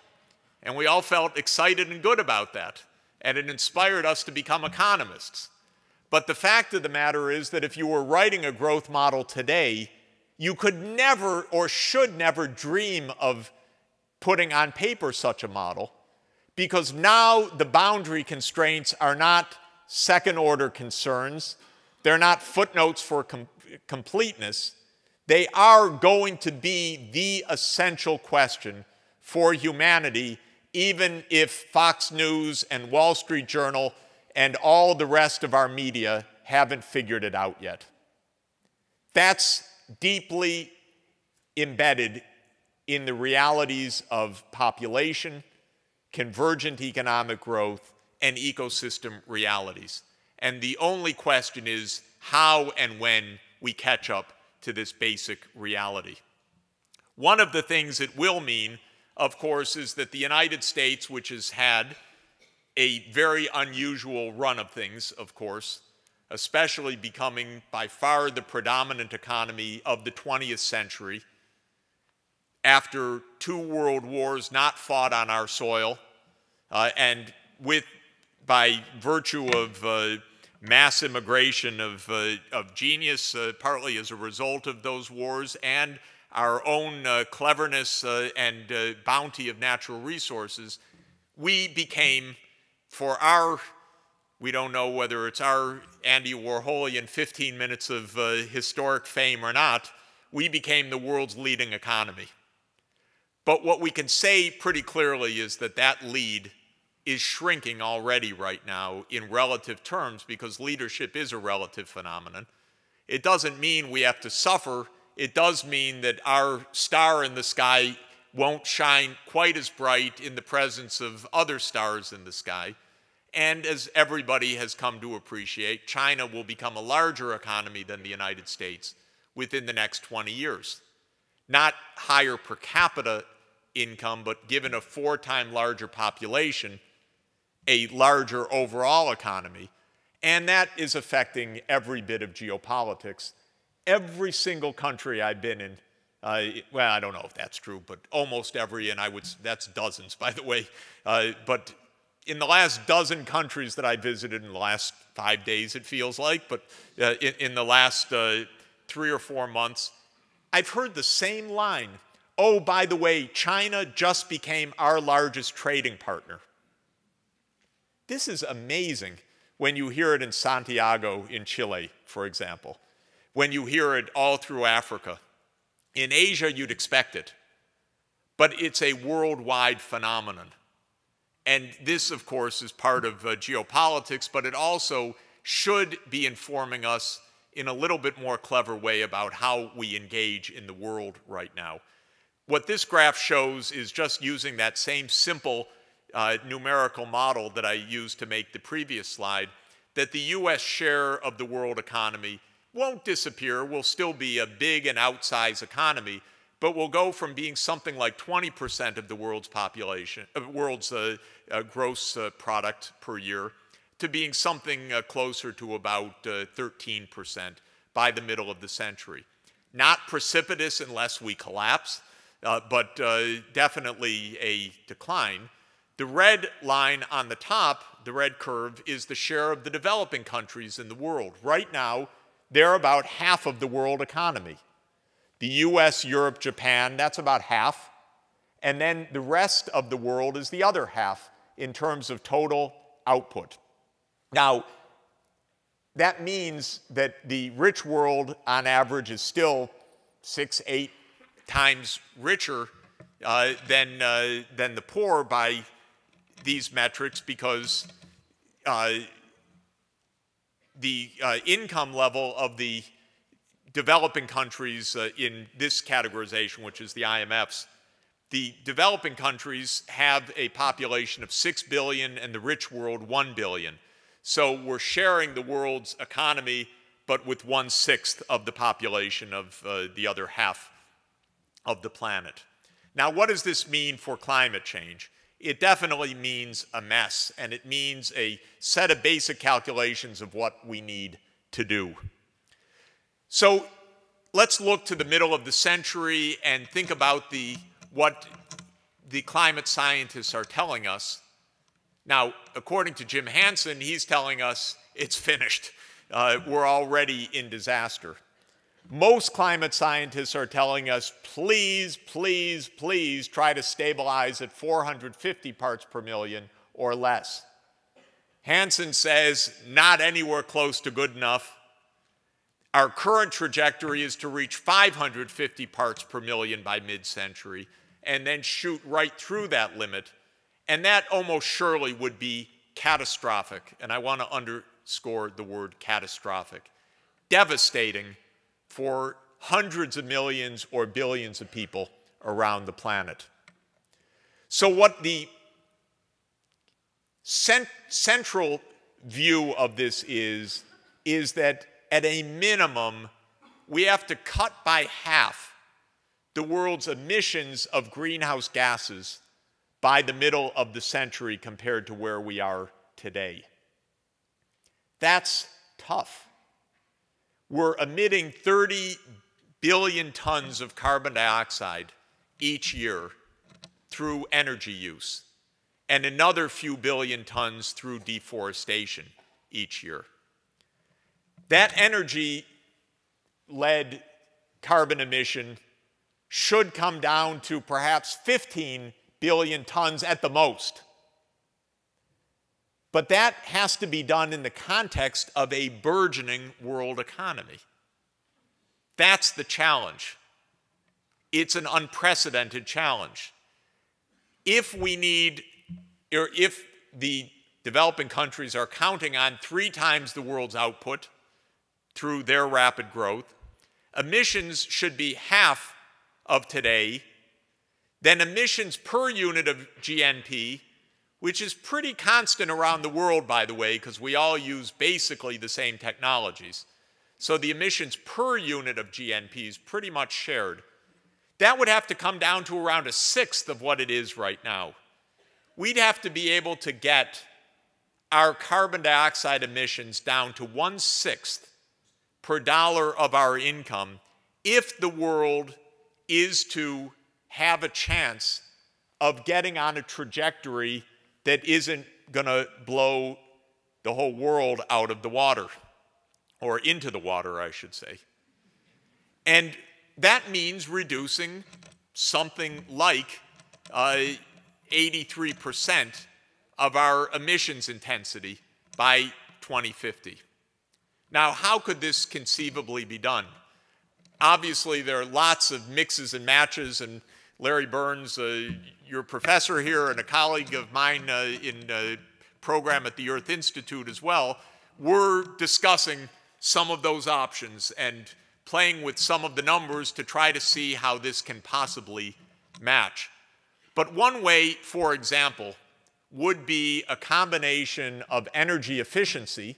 And we all felt excited and good about that. And it inspired us to become economists. But the fact of the matter is that if you were writing a growth model today, you could never or should never dream of putting on paper such a model because now the boundary constraints are not second order concerns, they're not footnotes for com completeness. They are going to be the essential question for humanity, even if Fox News and Wall Street Journal and all the rest of our media haven't figured it out yet. That's deeply embedded in the realities of population, convergent economic growth, and ecosystem realities. And the only question is how and when we catch up to this basic reality. One of the things it will mean, of course, is that the United States, which has had a very unusual run of things, of course, especially becoming by far the predominant economy of the 20th century, after two world wars not fought on our soil, uh, and with, by virtue of uh, mass immigration of, uh, of genius, uh, partly as a result of those wars, and our own uh, cleverness uh, and uh, bounty of natural resources, we became, for our, we don't know whether it's our Andy Warholian 15 minutes of uh, historic fame or not, we became the world's leading economy. But what we can say pretty clearly is that that lead is shrinking already right now in relative terms because leadership is a relative phenomenon. It doesn't mean we have to suffer. It does mean that our star in the sky won't shine quite as bright in the presence of other stars in the sky. And as everybody has come to appreciate, China will become a larger economy than the United States within the next 20 years. Not higher per capita income, but given a four time larger population, a larger overall economy. And that is affecting every bit of geopolitics. Every single country I've been in, uh, well, I don't know if that's true, but almost every, and I would, that's dozens, [laughs] by the way. Uh, but in the last dozen countries that I visited in the last five days, it feels like, but uh, in, in, the last uh, three or four months, I've heard the same line. Oh, by the way, China just became our largest trading partner. This is amazing when you hear it in Santiago in Chile, for example, when you hear it all through Africa. In Asia, you'd expect it, but it's a worldwide phenomenon. And this, of course, is part of uh, geopolitics, but it also should be informing us in a little bit more clever way about how we engage in the world right now. What this graph shows is just using that same simple uh, numerical model that I used to make the previous slide, that the US share of the world economy won't disappear, will still be a big and outsized economy, but will go from being something like 20% of the world's population, uh, world's uh, uh, gross uh, product per year, to being something uh, closer to about 13% uh, by the middle of the century. Not precipitous unless we collapse, but definitely a decline. The red line on the top, the red curve, is the share of the developing countries in the world. Right now, they're about half of the world economy. The US, Europe, Japan, that's about half. And then the rest of the world is the other half in terms of total output. Now, that means that the rich world on average is still six, eight times richer uh, than, uh, than the poor by these metrics because uh, the uh, income level of the developing countries uh, in this categorization, which is the IMF's, the developing countries have a population of 6 billion and the rich world 1 billion. So we're sharing the world's economy, but with one sixth of the population of uh, the other half of the planet. Now, what does this mean for climate change? It definitely means a mess, and it means a set of basic calculations of what we need to do. So let's look to the middle of the century and think about the, what the climate scientists are telling us. Now, according to Jim Hansen, he's telling us it's finished. Uh, we're already in disaster. Most climate scientists are telling us, please, please, please try to stabilize at 450 parts per million or less. Hansen says, not anywhere close to good enough. Our current trajectory is to reach 550 parts per million by mid century and then shoot right through that limit. And that almost surely would be catastrophic. And I want to underscore the word catastrophic. Devastating for hundreds of millions or billions of people around the planet. So, what the cent central view of this is, is that at a minimum, we have to cut by half the world's emissions of greenhouse gases by the middle of the century compared to where we are today. That's tough we're emitting 30 billion tons of carbon dioxide each year through energy use, and another few billion tons through deforestation each year. That energy led carbon emission should come down to perhaps 15 billion tons at the most. But that has to be done in the context of a burgeoning world economy. That's the challenge. It's an unprecedented challenge. If we need, or if the developing countries are counting on three times the world's output through their rapid growth, emissions should be half of today, then emissions per unit of GNP which is pretty constant around the world, by the way, because we all use basically the same technologies. So the emissions per unit of GNP is pretty much shared. That would have to come down to around a sixth of what it is right now. We'd have to be able to get our carbon dioxide emissions down to one sixth per dollar of our income if the world is to have a chance of getting on a trajectory that isn't going to blow the whole world out of the water, or into the water, I should say. And that means reducing something like uh, 83% of our emissions intensity by 2050. Now, how could this conceivably be done? Obviously, there are lots of mixes and matches, and Larry Burns, uh, your professor here and a colleague of mine uh, in a program at the Earth Institute as well, we're discussing some of those options and playing with some of the numbers to try to see how this can possibly match. But one way, for example, would be a combination of energy efficiency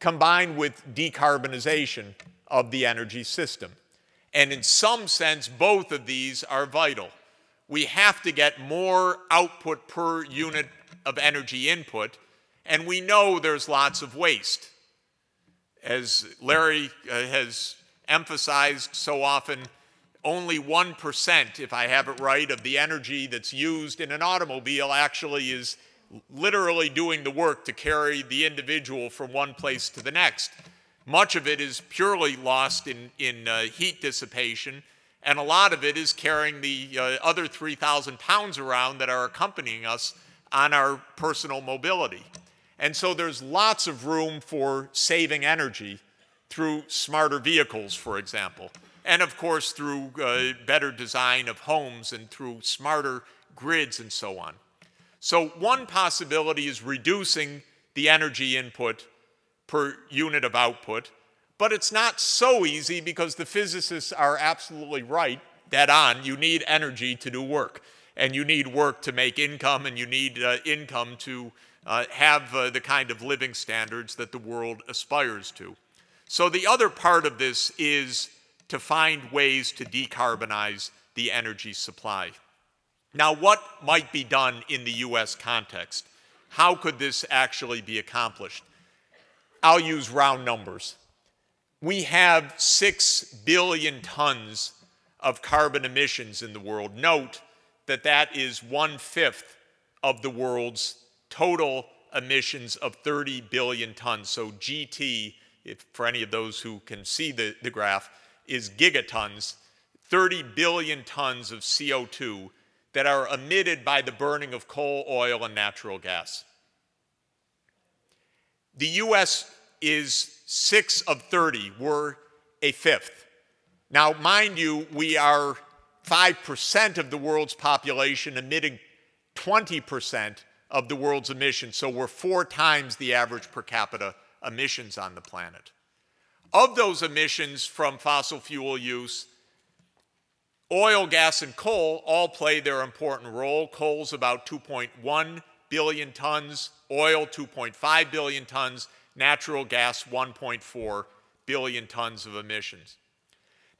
combined with decarbonization of the energy system. And in some sense, both of these are vital. We have to get more output per unit of energy input, and we know there's lots of waste. As Larry uh, has emphasized so often, only 1%, if I have it right, of the energy that's used in an automobile actually is literally doing the work to carry the individual from one place to the next. Much of it is purely lost in, in uh, heat dissipation, and a lot of it is carrying the uh, other 3,000 pounds around that are accompanying us on our personal mobility. And so there's lots of room for saving energy through smarter vehicles, for example. And of course, through uh, better design of homes and through smarter grids and so on. So one possibility is reducing the energy input per unit of output, but it's not so easy because the physicists are absolutely right, dead on. You need energy to do work, and you need work to make income, and you need uh, income to uh, have uh, the kind of living standards that the world aspires to. So the other part of this is to find ways to decarbonize the energy supply. Now, what might be done in the US context? How could this actually be accomplished? I'll use round numbers. We have 6 billion tons of carbon emissions in the world. Note that that is one fifth of the world's total emissions of 30 billion tons. So GT, if, for any of those who can see the, the graph, is gigatons, 30 billion tons of CO2 that are emitted by the burning of coal, oil, and natural gas. The US is 6 of 30. We're a fifth. Now, mind you, we are 5% of the world's population emitting 20% of the world's emissions, so we're four times the average per capita emissions on the planet. Of those emissions from fossil fuel use, oil, gas, and coal all play their important role. Coal's about 2.1 billion tons, oil 2.5 billion tons, natural gas 1.4 billion tons of emissions.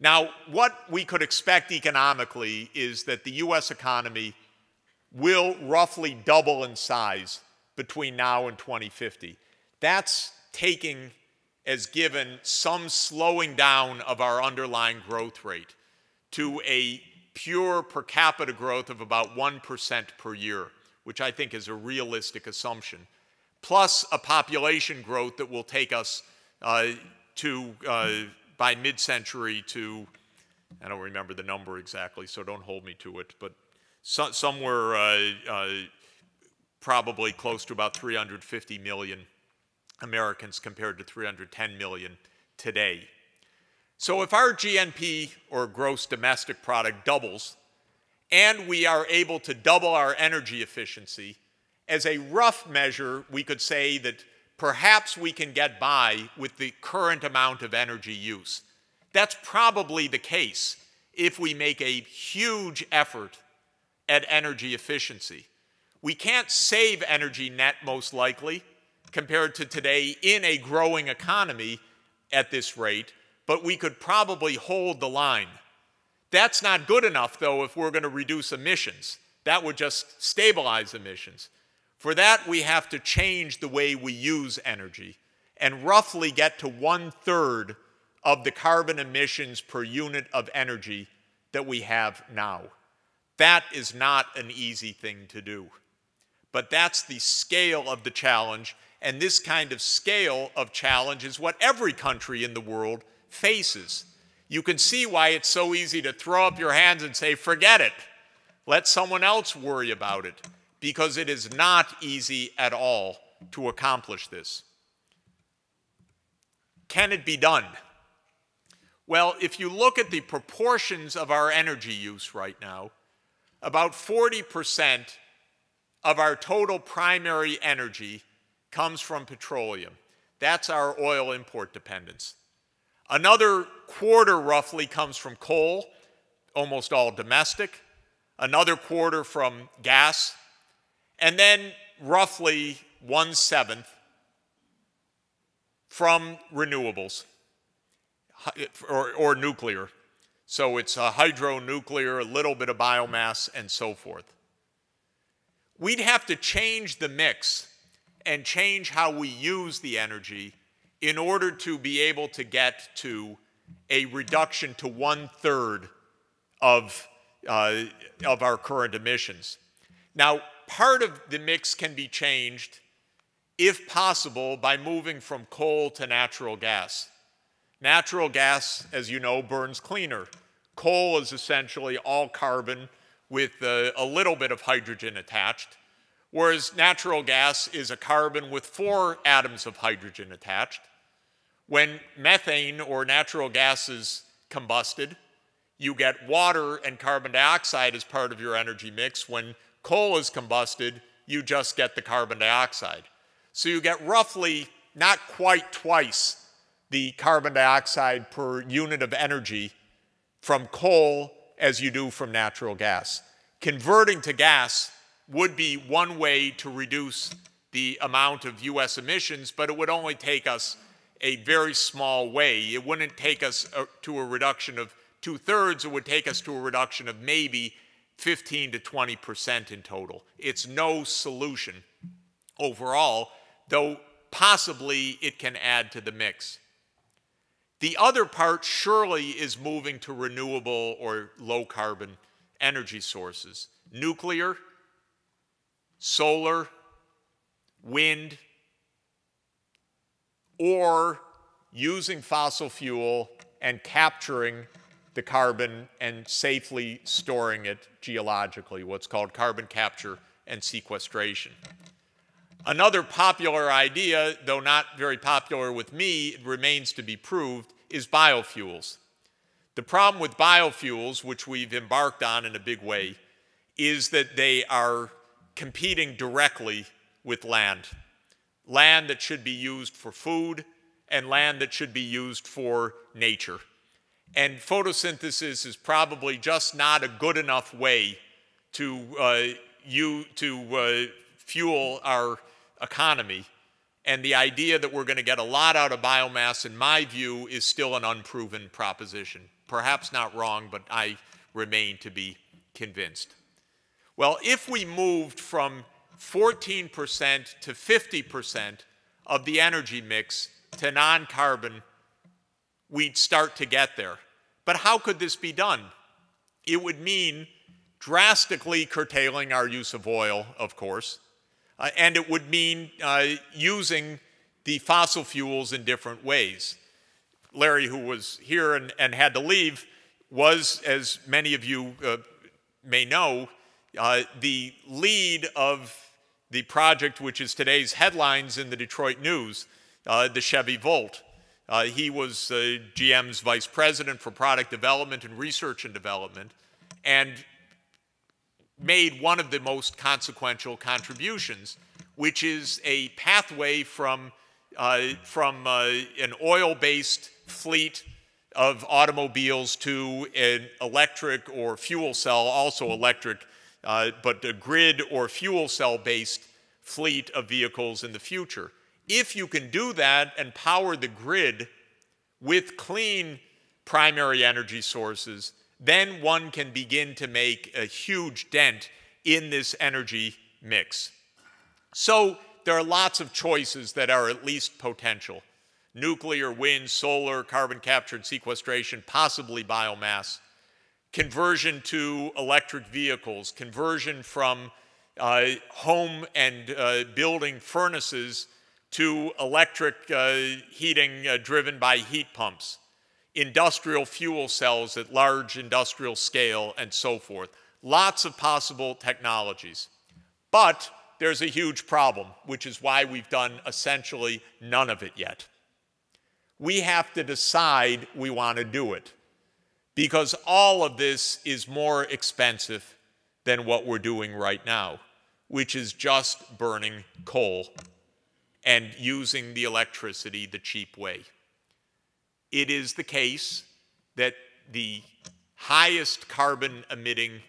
Now, what we could expect economically is that the US economy will roughly double in size between now and 2050. That's taking as given some slowing down of our underlying growth rate to a pure per capita growth of about 1% per year, which I think is a realistic assumption, plus a population growth that will take us uh, to, uh, by mid century, to, I don't remember the number exactly, so don't hold me to it, but so, somewhere uh, uh, probably close to about 350 million Americans compared to 310 million today. So if our GNP or gross domestic product doubles and we are able to double our energy efficiency, as a rough measure, we could say that perhaps we can get by with the current amount of energy use. That's probably the case if we make a huge effort at energy efficiency. We can't save energy net, most likely, compared to today in a growing economy at this rate, but we could probably hold the line. That's not good enough, though, if we're going to reduce emissions. That would just stabilize emissions. For that, we have to change the way we use energy and roughly get to one third of the carbon emissions per unit of energy that we have now. That is not an easy thing to do. But that's the scale of the challenge, and this kind of scale of challenge is what every country in the world faces. You can see why it's so easy to throw up your hands and say, forget it. Let someone else worry about it, because it is not easy at all to accomplish this. Can it be done? Well, if you look at the proportions of our energy use right now, about 40% of our total primary energy comes from petroleum. That's our oil import dependence. Another quarter roughly comes from coal, almost all domestic. Another quarter from gas. And then roughly one seventh from renewables or, or nuclear. So it's a hydro, nuclear, a little bit of biomass, and so forth. We'd have to change the mix and change how we use the energy in order to be able to get to a reduction to one third of, uh, of our current emissions. Now, part of the mix can be changed, if possible, by moving from coal to natural gas. Natural gas, as you know, burns cleaner. Coal is essentially all carbon with a, a little bit of hydrogen attached, whereas natural gas is a carbon with four atoms of hydrogen attached. When methane or natural gas is combusted, you get water and carbon dioxide as part of your energy mix. When coal is combusted, you just get the carbon dioxide. So you get roughly, not quite twice, the carbon dioxide per unit of energy from coal as you do from natural gas. Converting to gas would be one way to reduce the amount of US emissions, but it would only take us a very small way. It wouldn't take us uh, to a reduction of two thirds, it would take us to a reduction of maybe 15 to 20% in total. It's no solution overall, though possibly it can add to the mix. The other part surely is moving to renewable or low carbon energy sources. Nuclear, solar, wind, or using fossil fuel and capturing the carbon and safely storing it geologically, what's called carbon capture and sequestration. Another popular idea, though not very popular with me, it remains to be proved, is biofuels. The problem with biofuels, which we've embarked on in a big way, is that they are competing directly with land. Land that should be used for food and land that should be used for nature. And photosynthesis is probably just not a good enough way to, uh, you, to uh, fuel our economy. And the idea that we're going to get a lot out of biomass, in my view, is still an unproven proposition. Perhaps not wrong, but I remain to be convinced. Well, if we moved from 14% to 50% of the energy mix to non carbon, we'd start to get there. But how could this be done? It would mean drastically curtailing our use of oil, of course, uh, and it would mean uh, using the fossil fuels in different ways. Larry, who was here and, and had to leave, was, as many of you uh, may know, uh, the lead of the project which is today's headlines in the Detroit News, uh, the Chevy Volt. Uh, he was uh, GM's vice president for product development and research and development, and made one of the most consequential contributions, which is a pathway from, uh, from uh, an oil-based fleet of automobiles to an electric or fuel cell, also electric, uh, but a grid or fuel cell based fleet of vehicles in the future. If you can do that and power the grid with clean primary energy sources, then one can begin to make a huge dent in this energy mix. So there are lots of choices that are at least potential. Nuclear, wind, solar, carbon capture and sequestration, possibly biomass conversion to electric vehicles, conversion from uh, home and uh, building furnaces to electric uh, heating uh, driven by heat pumps, industrial fuel cells at large industrial scale, and so forth. Lots of possible technologies. But there's a huge problem, which is why we've done essentially none of it yet. We have to decide we want to do it because all of this is more expensive than what we're doing right now, which is just burning coal and using the electricity the cheap way. It is the case that the highest carbon emitting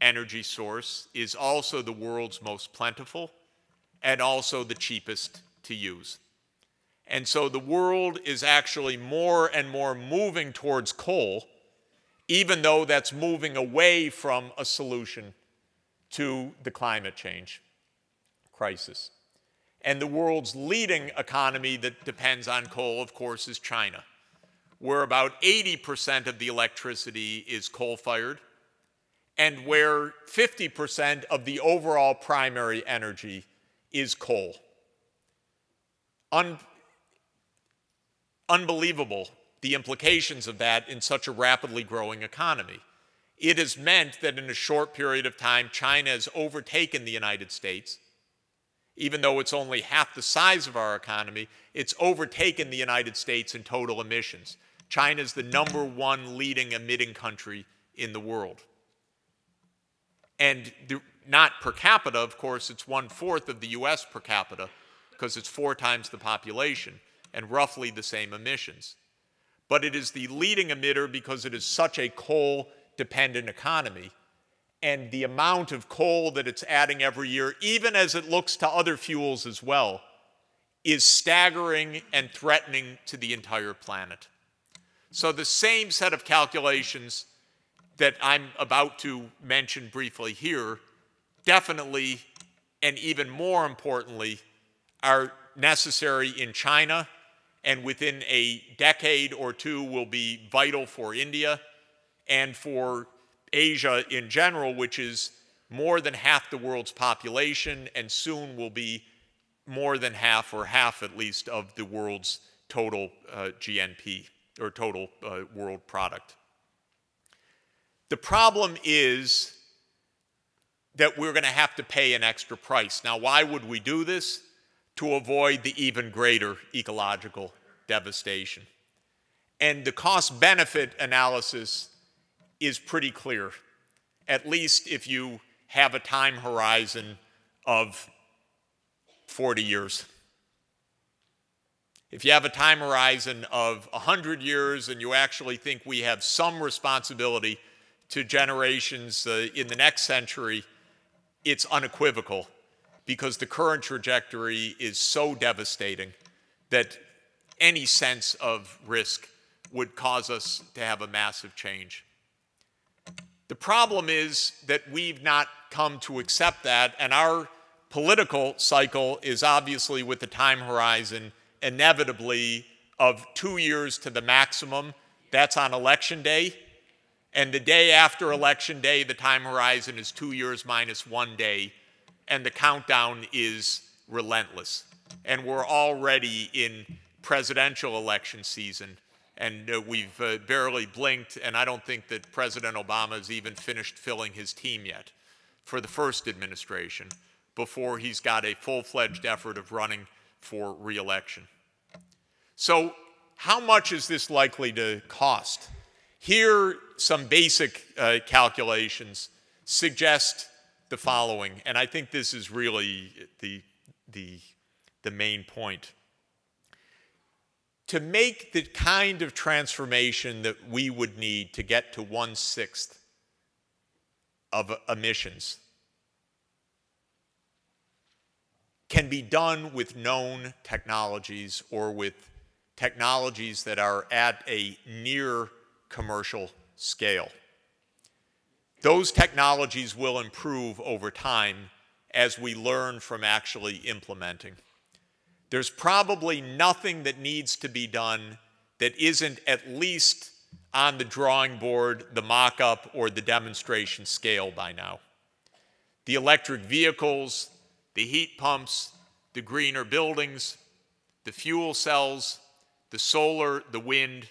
energy source is also the world's most plentiful and also the cheapest to use. And so the world is actually more and more moving towards coal, even though that's moving away from a solution to the climate change crisis. And the world's leading economy that depends on coal, of course, is China, where about 80% of the electricity is coal fired, and where 50% of the overall primary energy is coal. Un unbelievable the implications of that in such a rapidly growing economy. It has meant that in a short period of time, China has overtaken the United States. Even though it's only half the size of our economy, it's overtaken the United States in total emissions. China is the number one leading emitting country in the world. And the, not per capita, of course, it's one fourth of the US per capita because it's four times the population and roughly the same emissions. But it is the leading emitter because it is such a coal dependent economy. And the amount of coal that it's adding every year, even as it looks to other fuels as well, is staggering and threatening to the entire planet. So the same set of calculations that I'm about to mention briefly here definitely and even more importantly are necessary in China and within a decade or two will be vital for India and for Asia in general, which is more than half the world's population and soon will be more than half or half at least of the world's total uh, GNP or total uh, world product. The problem is that we're going to have to pay an extra price. Now, why would we do this? To avoid the even greater ecological devastation. And the cost benefit analysis is pretty clear, at least if you have a time horizon of 40 years. If you have a time horizon of 100 years and you actually think we have some responsibility to generations uh, in the next century, it's unequivocal because the current trajectory is so devastating that any sense of risk would cause us to have a massive change. The problem is that we've not come to accept that, and our political cycle is obviously with the time horizon inevitably of two years to the maximum. That's on election day. And the day after election day, the time horizon is two years minus one day, and the countdown is relentless. And we're already in presidential election season, and uh, we've uh, barely blinked, and I don't think that President Obama has even finished filling his team yet for the first administration before he's got a full-fledged effort of running for reelection. So how much is this likely to cost? Here, some basic uh, calculations suggest the following, and I think this is really the, the, the main point. To make the kind of transformation that we would need to get to one sixth of emissions can be done with known technologies or with technologies that are at a near commercial scale. Those technologies will improve over time as we learn from actually implementing. There's probably nothing that needs to be done that isn't at least on the drawing board, the mock-up, or the demonstration scale by now. The electric vehicles, the heat pumps, the greener buildings, the fuel cells, the solar, the wind,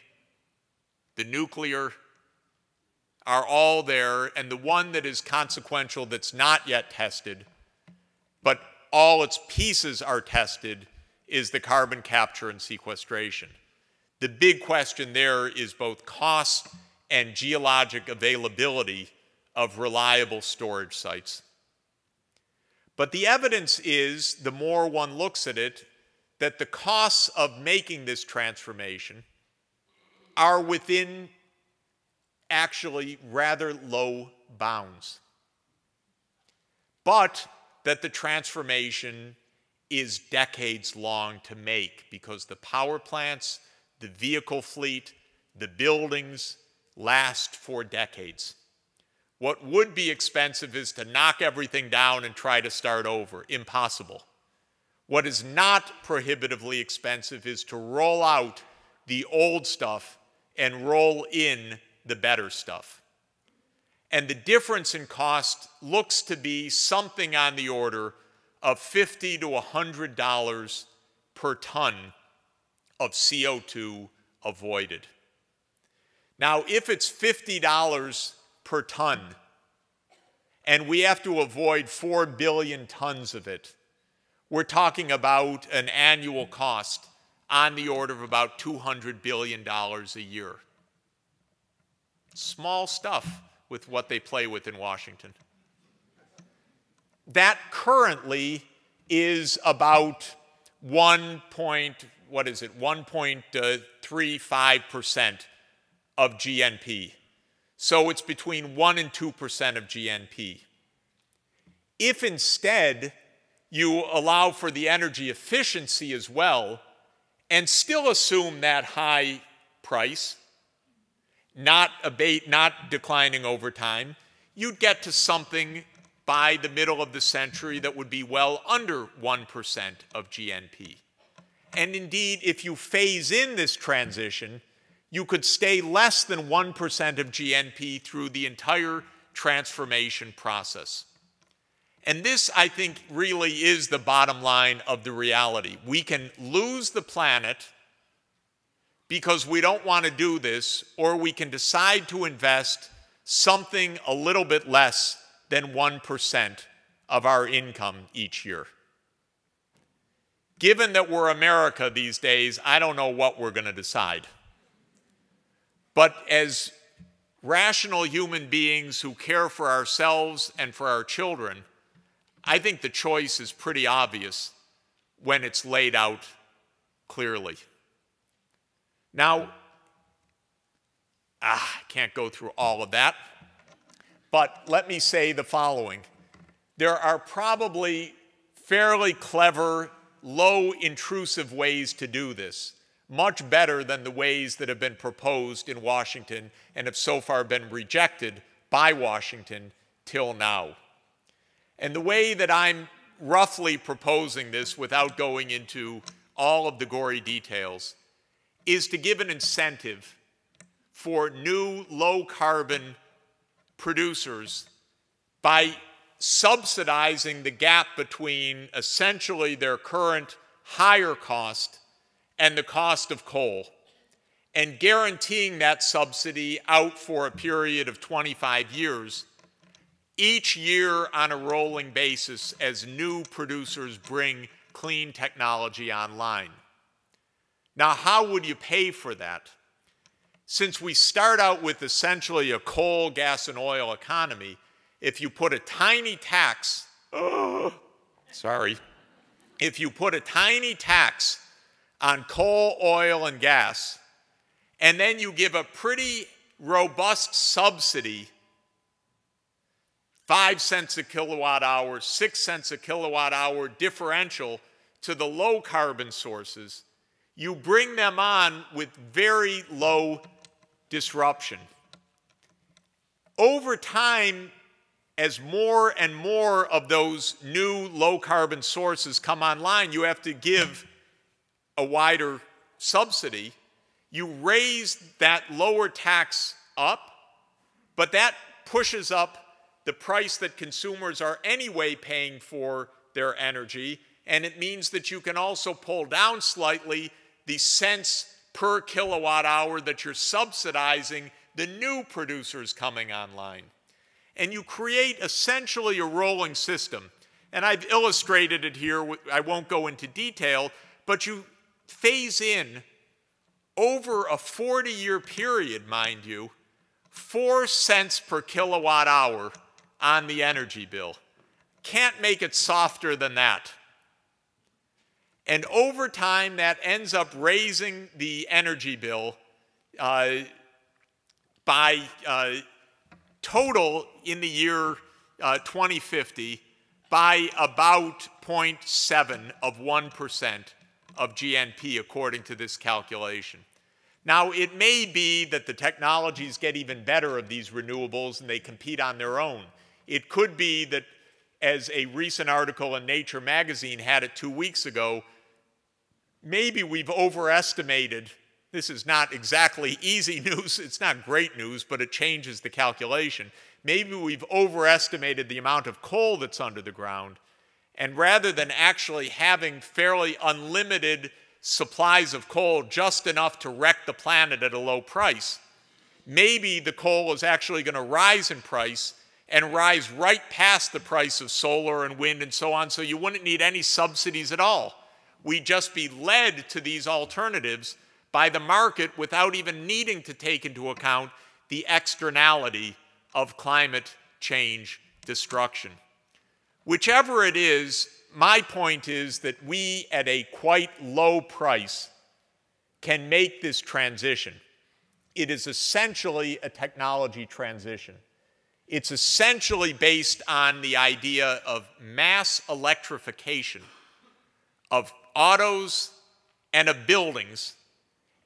the nuclear are all there, and the one that is consequential that's not yet tested, but all its pieces are tested, is the carbon capture and sequestration. The big question there is both cost and geologic availability of reliable storage sites. But the evidence is, the more one looks at it, that the costs of making this transformation are within actually rather low bounds. but that the transformation is decades long to make because the power plants, the vehicle fleet, the buildings last for decades. What would be expensive is to knock everything down and try to start over. Impossible. What is not prohibitively expensive is to roll out the old stuff and roll in the better stuff. And the difference in cost looks to be something on the order of 50 to $100 per ton of CO2 avoided. Now, if it's $50 per ton and we have to avoid 4 billion tons of it, we're talking about an annual cost on the order of about $200 billion a year. Small stuff with what they play with in Washington. That currently is about 1 point, what is it, 1.35% uh, of GNP. So it's between 1 and 2% of GNP. If instead you allow for the energy efficiency as well, and still assume that high price, not abate, not declining over time, you'd get to something by the middle of the century that would be well under 1% of GNP. And indeed, if you phase in this transition, you could stay less than 1% of GNP through the entire transformation process. And this, I think, really is the bottom line of the reality. We can lose the planet because we don't want to do this, or we can decide to invest something a little bit less than 1% of our income each year. Given that we're America these days, I don't know what we're going to decide. But as rational human beings who care for ourselves and for our children, I think the choice is pretty obvious when it's laid out clearly. Now, ah, I can't go through all of that, but let me say the following. There are probably fairly clever, low intrusive ways to do this, much better than the ways that have been proposed in Washington and have so far been rejected by Washington till now. And the way that I'm roughly proposing this without going into all of the gory details is to give an incentive for new low carbon producers by subsidizing the gap between essentially their current higher cost and the cost of coal and guaranteeing that subsidy out for a period of 25 years each year on a rolling basis as new producers bring clean technology online. Now, how would you pay for that? Since we start out with essentially a coal, gas, and oil economy, if you put a tiny tax, oh, [gasps] sorry, if you put a tiny tax on coal, oil, and gas, and then you give a pretty robust subsidy five cents a kilowatt hour, six cents a kilowatt hour differential to the low carbon sources, you bring them on with very low disruption. Over time, as more and more of those new low carbon sources come online, you have to give a wider subsidy. You raise that lower tax up, but that pushes up the price that consumers are anyway paying for their energy, and it means that you can also pull down slightly the cents per kilowatt hour that you're subsidizing the new producers coming online. And you create essentially a rolling system. And I've illustrated it here, I won't go into detail, but you phase in over a 40 year period, mind you, four cents per kilowatt hour on the energy bill. Can't make it softer than that. And over time, that ends up raising the energy bill uh, by uh, total in the year uh, 2050 by about 0.7 of 1% of GNP, according to this calculation. Now, it may be that the technologies get even better of these renewables and they compete on their own. It could be that, as a recent article in Nature magazine had it two weeks ago, maybe we've overestimated. This is not exactly [laughs] easy news, it's not great news, but it changes the calculation. Maybe we've overestimated the amount of coal that's under the ground, and rather than actually having fairly unlimited supplies of coal just enough to wreck the planet at a low price. Maybe the coal is actually going to rise in price and rise right past the price of solar and wind and so on, so you wouldn't need any subsidies at all. We'd just be led to these alternatives by the market without even needing to take into account the externality of climate change destruction. Whichever it is, my point is that we, at a quite low price, can make this transition. It is essentially a technology transition. It's essentially based on the idea of mass electrification of autos and of buildings,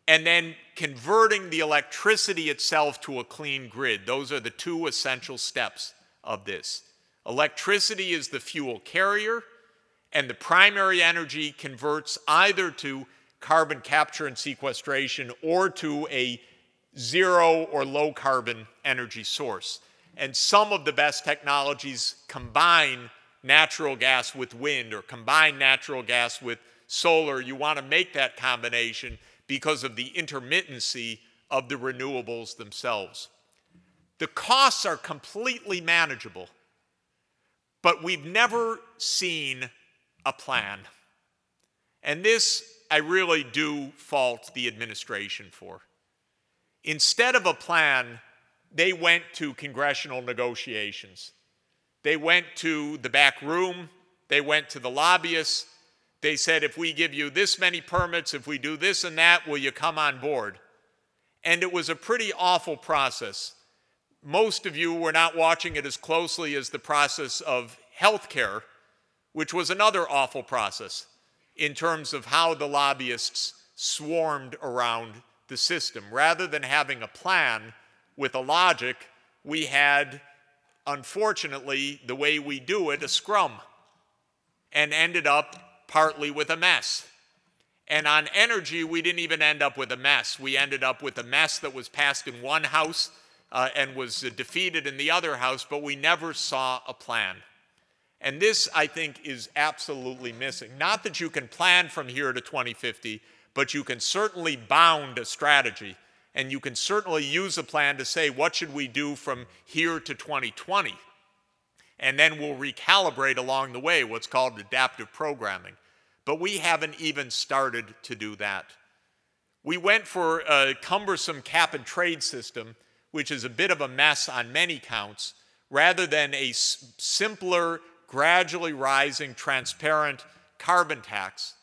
and then converting the electricity itself to a clean grid. Those are the two essential steps of this. Electricity is the fuel carrier, and the primary energy converts either to carbon capture and sequestration or to a zero or low carbon energy source. And some of the best technologies combine natural gas with wind or combine natural gas with solar. You want to make that combination because of the intermittency of the renewables themselves. The costs are completely manageable, but we've never seen a plan. And this I really do fault the administration for. Instead of a plan, they went to congressional negotiations. They went to the back room, they went to the lobbyists. They said, if we give you this many permits, if we do this and that, will you come on board? And it was a pretty awful process. Most of you were not watching it as closely as the process of health care which was another awful process in terms of how the lobbyists swarmed around the system. Rather than having a plan with a logic, we had, unfortunately, the way we do it, a scrum, and ended up partly with a mess. And on energy, we didn't even end up with a mess. We ended up with a mess that was passed in one house uh, and was uh, defeated in the other house, but we never saw a plan. And this, I think, is absolutely missing. Not that you can plan from here to 2050, but you can certainly bound a strategy. And you can certainly use a plan to say, what should we do from here to 2020? And then we'll recalibrate along the way, what's called adaptive programming. But we haven't even started to do that. We went for a cumbersome cap and trade system, which is a bit of a mess on many counts, rather than a simpler gradually rising, transparent carbon tax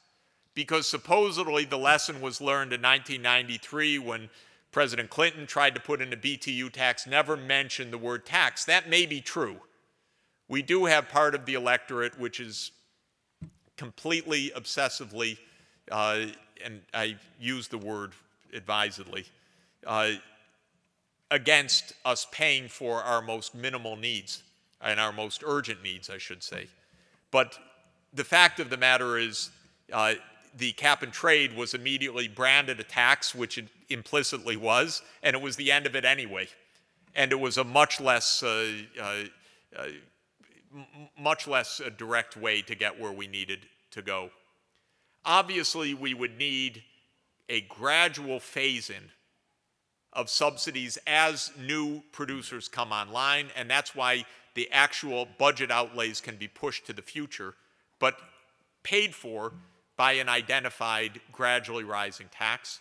because supposedly the lesson was learned in 1993 when President Clinton tried to put in a BTU tax, never mentioned the word tax. That may be true. We do have part of the electorate which is completely obsessively, uh, and I use the word advisedly, uh, against us paying for our most minimal needs and our most urgent needs, I should say. But the fact of the matter is, uh, the cap and trade was immediately branded a tax, which it implicitly was, and it was the end of it anyway. And it was a much less, uh, uh, uh much less a direct way to get where we needed to go. Obviously, we would need a gradual phase in of subsidies as new producers come online, and that's why the actual budget outlays can be pushed to the future, but paid for by an identified gradually rising tax.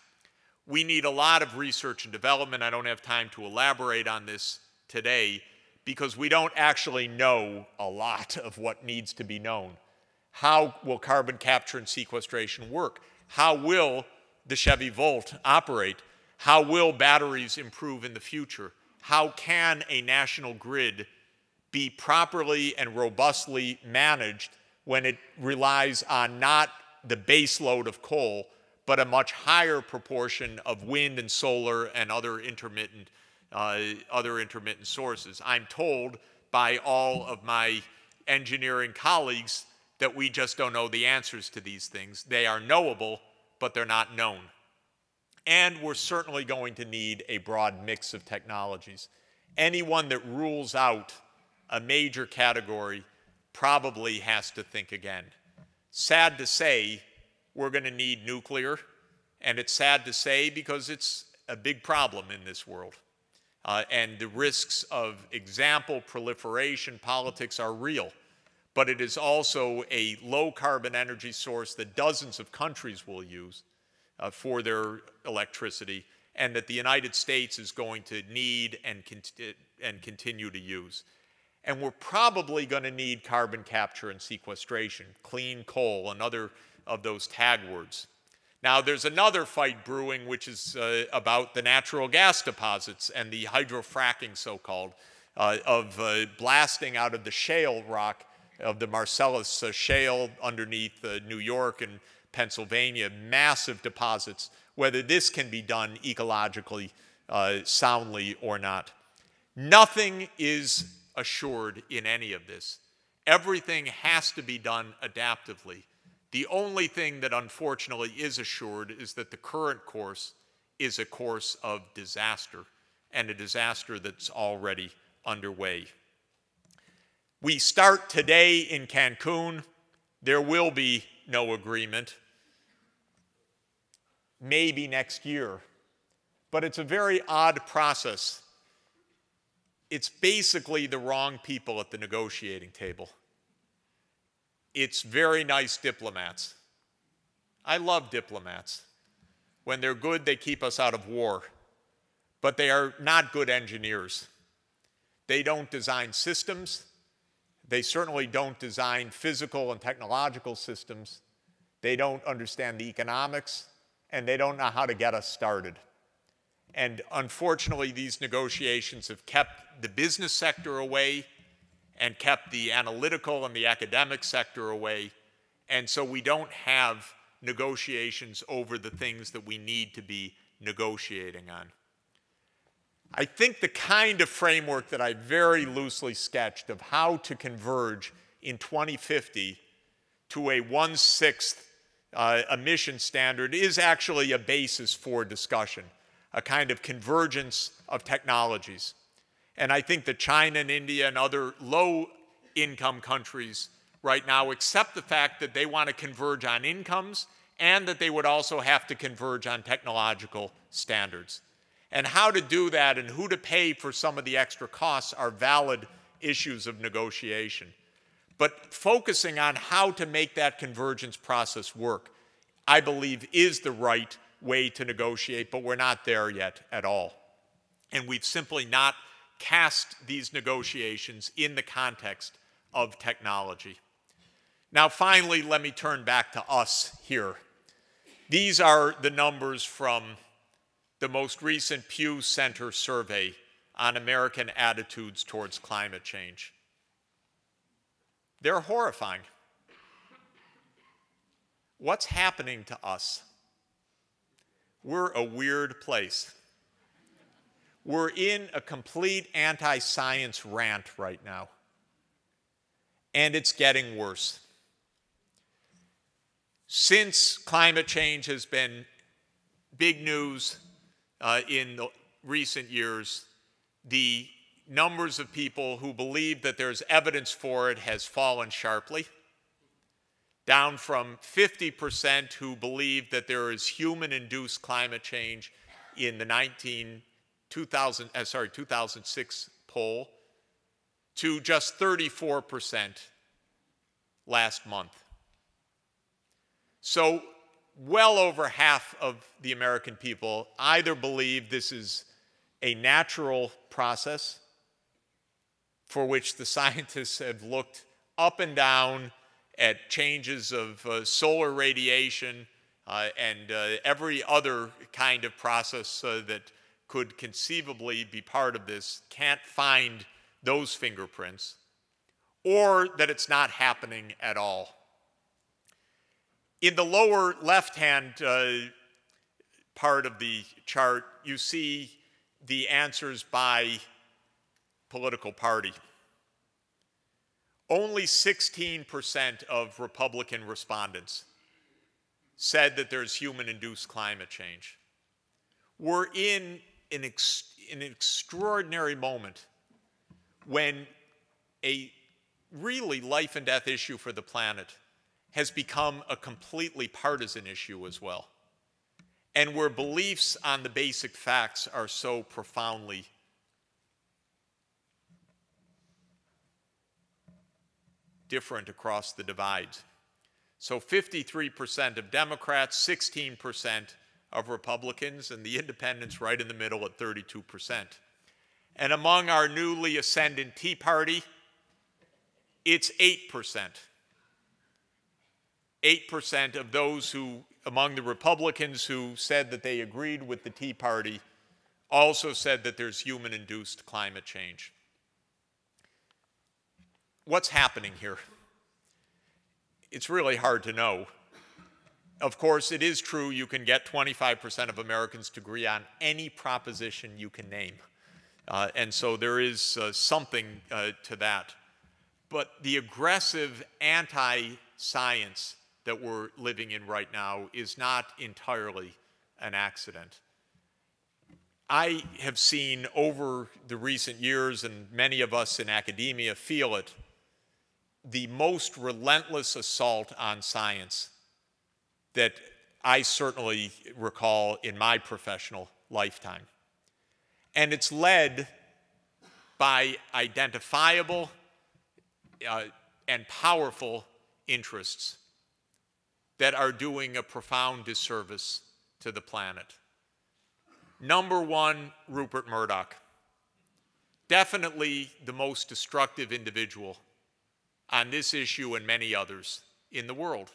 We need a lot of research and development. I don't have time to elaborate on this today because we don't actually know a lot of what needs to be known. How will carbon capture and sequestration work? How will the Chevy Volt operate? How will batteries improve in the future? How can a national grid be properly and robustly managed when it relies on not the base load of coal, but a much higher proportion of wind and solar and other intermittent, uh, other intermittent sources. I'm told by all of my engineering colleagues that we just don't know the answers to these things. They are knowable, but they're not known. And we're certainly going to need a broad mix of technologies. Anyone that rules out a major category probably has to think again. Sad to say, we're going to need nuclear, and it's sad to say because it's a big problem in this world. Uh, and the risks of example proliferation politics are real. But it is also a low carbon energy source that dozens of countries will use uh, for their electricity, and that the United States is going to need and, and continue to use. And we're probably going to need carbon capture and sequestration, clean coal, and other of those tag words. Now, there's another fight brewing, which is uh, about the natural gas deposits and the hydrofracking, so called, uh, of uh, blasting out of the shale rock of the Marcellus uh, shale underneath uh, New York and Pennsylvania, massive deposits, whether this can be done ecologically uh, soundly or not. Nothing is assured in any of this. Everything has to be done adaptively. The only thing that unfortunately is assured is that the current course is a course of disaster and a disaster that's already underway. We start today in Cancun. There will be no agreement. Maybe next year. But it's a very odd process it's basically the wrong people at the negotiating table. It's very nice diplomats. I love diplomats. When they're good, they keep us out of war. But they are not good engineers. They don't design systems. They certainly don't design physical and technological systems. They don't understand the economics, and they don't know how to get us started. And unfortunately, these negotiations have kept the business sector away and kept the analytical and the academic sector away. And so we don't have negotiations over the things that we need to be negotiating on. I think the kind of framework that I very loosely sketched of how to converge in 2050 to a one-sixth uh, emission standard is actually a basis for discussion a kind of convergence of technologies. And I think that China and India and other low income countries right now accept the fact that they want to converge on incomes and that they would also have to converge on technological standards. And how to do that and who to pay for some of the extra costs are valid issues of negotiation. But focusing on how to make that convergence process work, I believe, is the right way to negotiate, but we're not there yet at all. And we've simply not cast these negotiations in the context of technology. Now, finally, let me turn back to us here. These are the numbers from the most recent Pew Center survey on American attitudes towards climate change. They're horrifying. What's happening to us? We're a weird place. We're in a complete anti science rant right now. And it's getting worse. Since climate change has been big news uh, in the recent years, the numbers of people who believe that there's evidence for it has fallen sharply down from 50% who believed that there is human-induced climate change in the 19, 2000, uh, sorry, 2006 poll to just 34% last month. So well over half of the American people either believe this is a natural process for which the [laughs] scientists have looked up and down at changes of uh, solar radiation uh, and uh, every other kind of process uh, that could conceivably be part of this can't find those fingerprints. or that it's not happening at all. In the lower left hand uh, part of the chart, you see the answers by political party. Only 16% of Republican respondents said that there's human induced climate change. We're in an, ex an extraordinary moment when a really life and death issue for the planet has become a completely partisan issue as well. And where beliefs on the basic facts are so profoundly different across the divide. So 53% of Democrats, 16% of Republicans, and the independents right in the middle at 32%. And among our newly ascendant Tea Party, it's 8%. 8% of those who, among the Republicans who said that they agreed with the Tea Party, also said that there's human induced climate change what's happening here? It's really hard to know. Of course, it is true you can get 25% of Americans to agree on any proposition you can name. Uh, and so there is uh, something uh, to that. But the aggressive anti science that we're living in right now is not entirely an accident. I have seen over the recent years, and many of us in academia feel it, the most relentless assault on science that I certainly recall in my professional lifetime. And it's led by identifiable uh, and powerful interests that are doing a profound disservice to the planet. Number one, Rupert Murdoch. Definitely the most destructive individual on this issue and many others in the world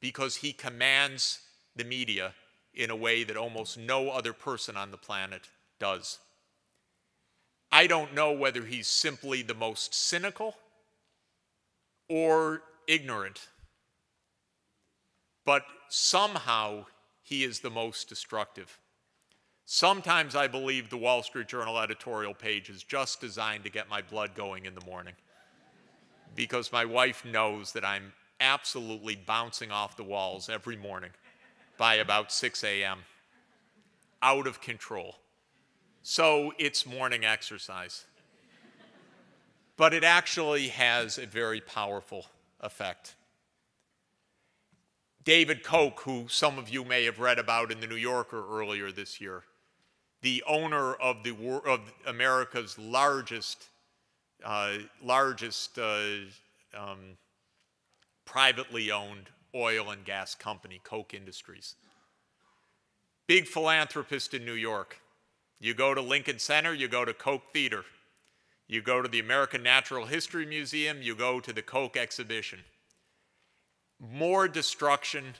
because he commands the media in a way that almost no other person on the planet does. I don't know whether he's simply the most cynical or ignorant, but somehow he is the most destructive. Sometimes I believe the Wall Street Journal editorial page is just designed to get my blood going in the morning because my wife knows that I'm absolutely bouncing off the walls every morning by about 6 a.m. Out of control. So it's morning exercise. but it actually has a very powerful effect. David Koch, who some of you may have read about in the New Yorker earlier this year, the owner of, the, of America's largest uh, largest uh, um, privately owned oil and gas company, Koch Industries. Big philanthropist in New York. You go to Lincoln Center, you go to Koch Theater. You go to the American Natural History Museum, you go to the Koch exhibition. More destruction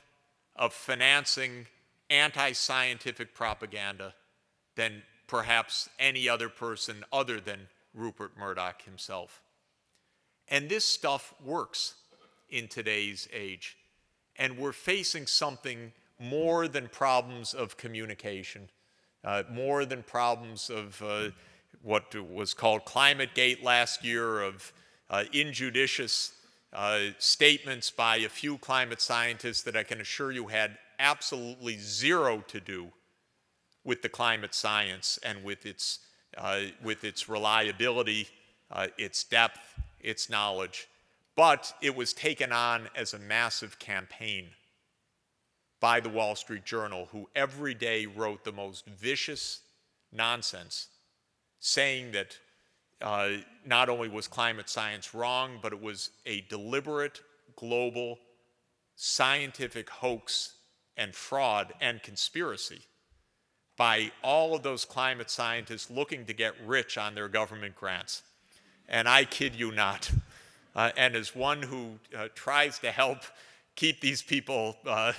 of financing anti scientific propaganda than perhaps any other person other than Rupert Murdoch himself. And this stuff works in today's age. And we're facing something more than problems of communication, uh, more than problems of uh, what was called Climate Gate last year, of uh, injudicious uh, statements by a few climate scientists that I can assure you had absolutely zero to do with the climate science and with its uh, with its reliability, uh, its depth, its knowledge. But it was taken on as a massive campaign by the Wall Street Journal, who every day wrote the most vicious nonsense, saying that uh, not only was climate science wrong, but it was a deliberate global scientific hoax and fraud and conspiracy by all of those climate scientists looking to get rich on their government grants. And I kid you not. Uh, and as one who uh, tries to help keep these people uh,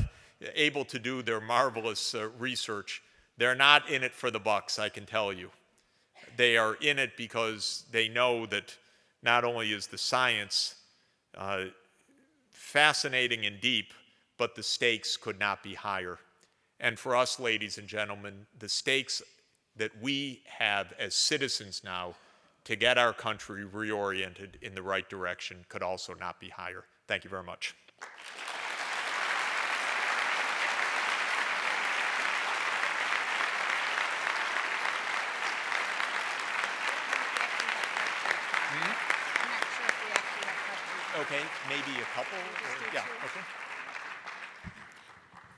able to do their marvelous uh, research, they're not in it for the bucks, I can tell you. They are in it because they know that not only is the science uh, fascinating and deep, but the stakes could not be higher. And for us, ladies and gentlemen, the stakes that we have as citizens now to get our country reoriented in the right direction could also not be higher. Thank you very much. Okay, maybe a couple? Or, yeah, okay.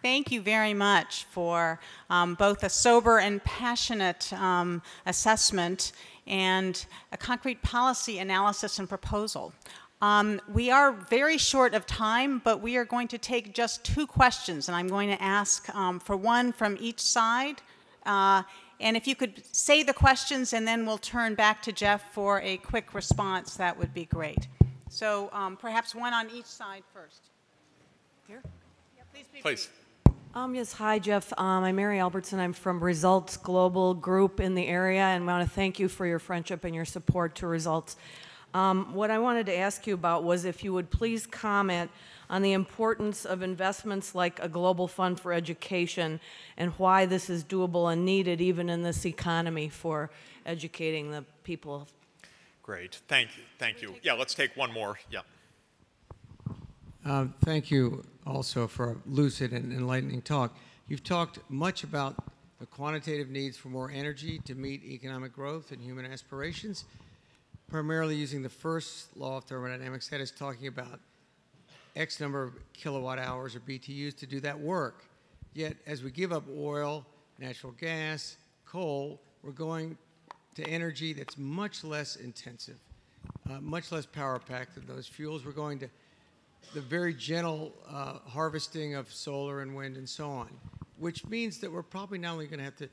Thank you very much for um, both a sober and passionate um, assessment and a concrete policy analysis and proposal. Um, we are very short of time, but we are going to take just two questions, and I'm going to ask um, for one from each side. Uh, and if you could say the questions, and then we'll turn back to Jeff for a quick response, that would be great. So um, perhaps one on each side first. Here? Yeah, please. Please. Um, yes, hi, Jeff. Um, I'm Mary Albertson. I'm from Results Global Group in the area, and I want to thank you for your friendship and your support to Results. Um, what I wanted to ask you about was if you would please comment on the importance of investments like a global fund for education and why this is doable and needed even in this economy for educating the people. Great. Thank you. Thank you. Yeah, let's take one more. Yeah. Uh, thank you also for a lucid and enlightening talk. You've talked much about the quantitative needs for more energy to meet economic growth and human aspirations, primarily using the first law of thermodynamics that is talking about X number of kilowatt hours or BTUs to do that work. Yet, as we give up oil, natural gas, coal, we're going to energy that's much less intensive, uh, much less power packed than those fuels. We're going to the very gentle uh, harvesting of solar and wind and so on, which means that we're probably not only going to have to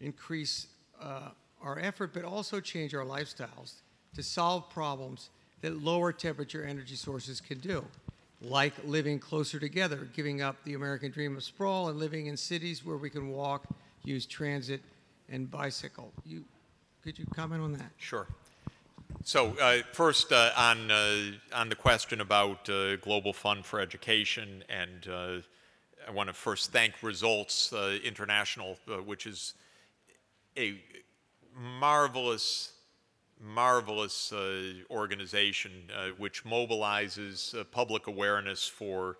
increase uh, our effort, but also change our lifestyles to solve problems that lower temperature energy sources can do, like living closer together, giving up the American dream of sprawl and living in cities where we can walk, use transit, and bicycle. You, could you comment on that? Sure. So uh, first, uh, on uh, on the question about uh, Global Fund for Education, and uh, I want to first thank Results uh, International, which is a marvelous, marvelous organization which mobilizes public awareness for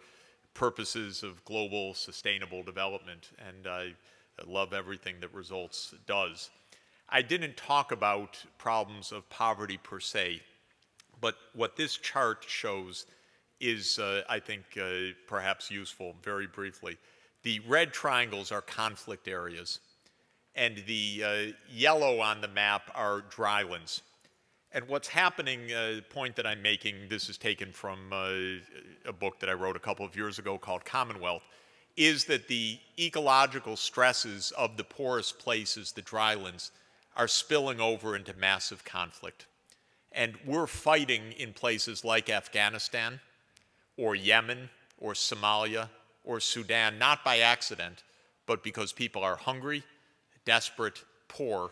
purposes of global sustainable development, and I love everything that Results does. I didn't talk about problems of poverty per se, but what this chart shows is, uh, I think, uh, perhaps useful very briefly. The red triangles are conflict areas, and the uh, yellow on the map are drylands. And what's happening, uh, point that I'm making, this is taken from uh, a book that I wrote a couple of years ago called Commonwealth, is that the ecological stresses of the poorest places, the drylands, are spilling over into massive conflict. And we're fighting in places like Afghanistan or Yemen or Somalia or Sudan, not by accident, but because people are hungry, desperate, poor,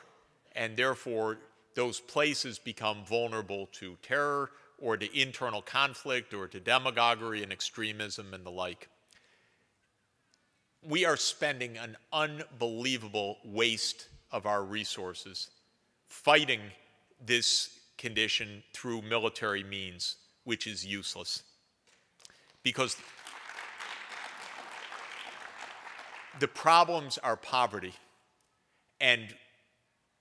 and therefore those places become vulnerable to terror or to internal conflict or to demagoguery and extremism and the like. We are spending an unbelievable waste of our resources, fighting this condition through military means, which is useless. Because the problems are poverty. And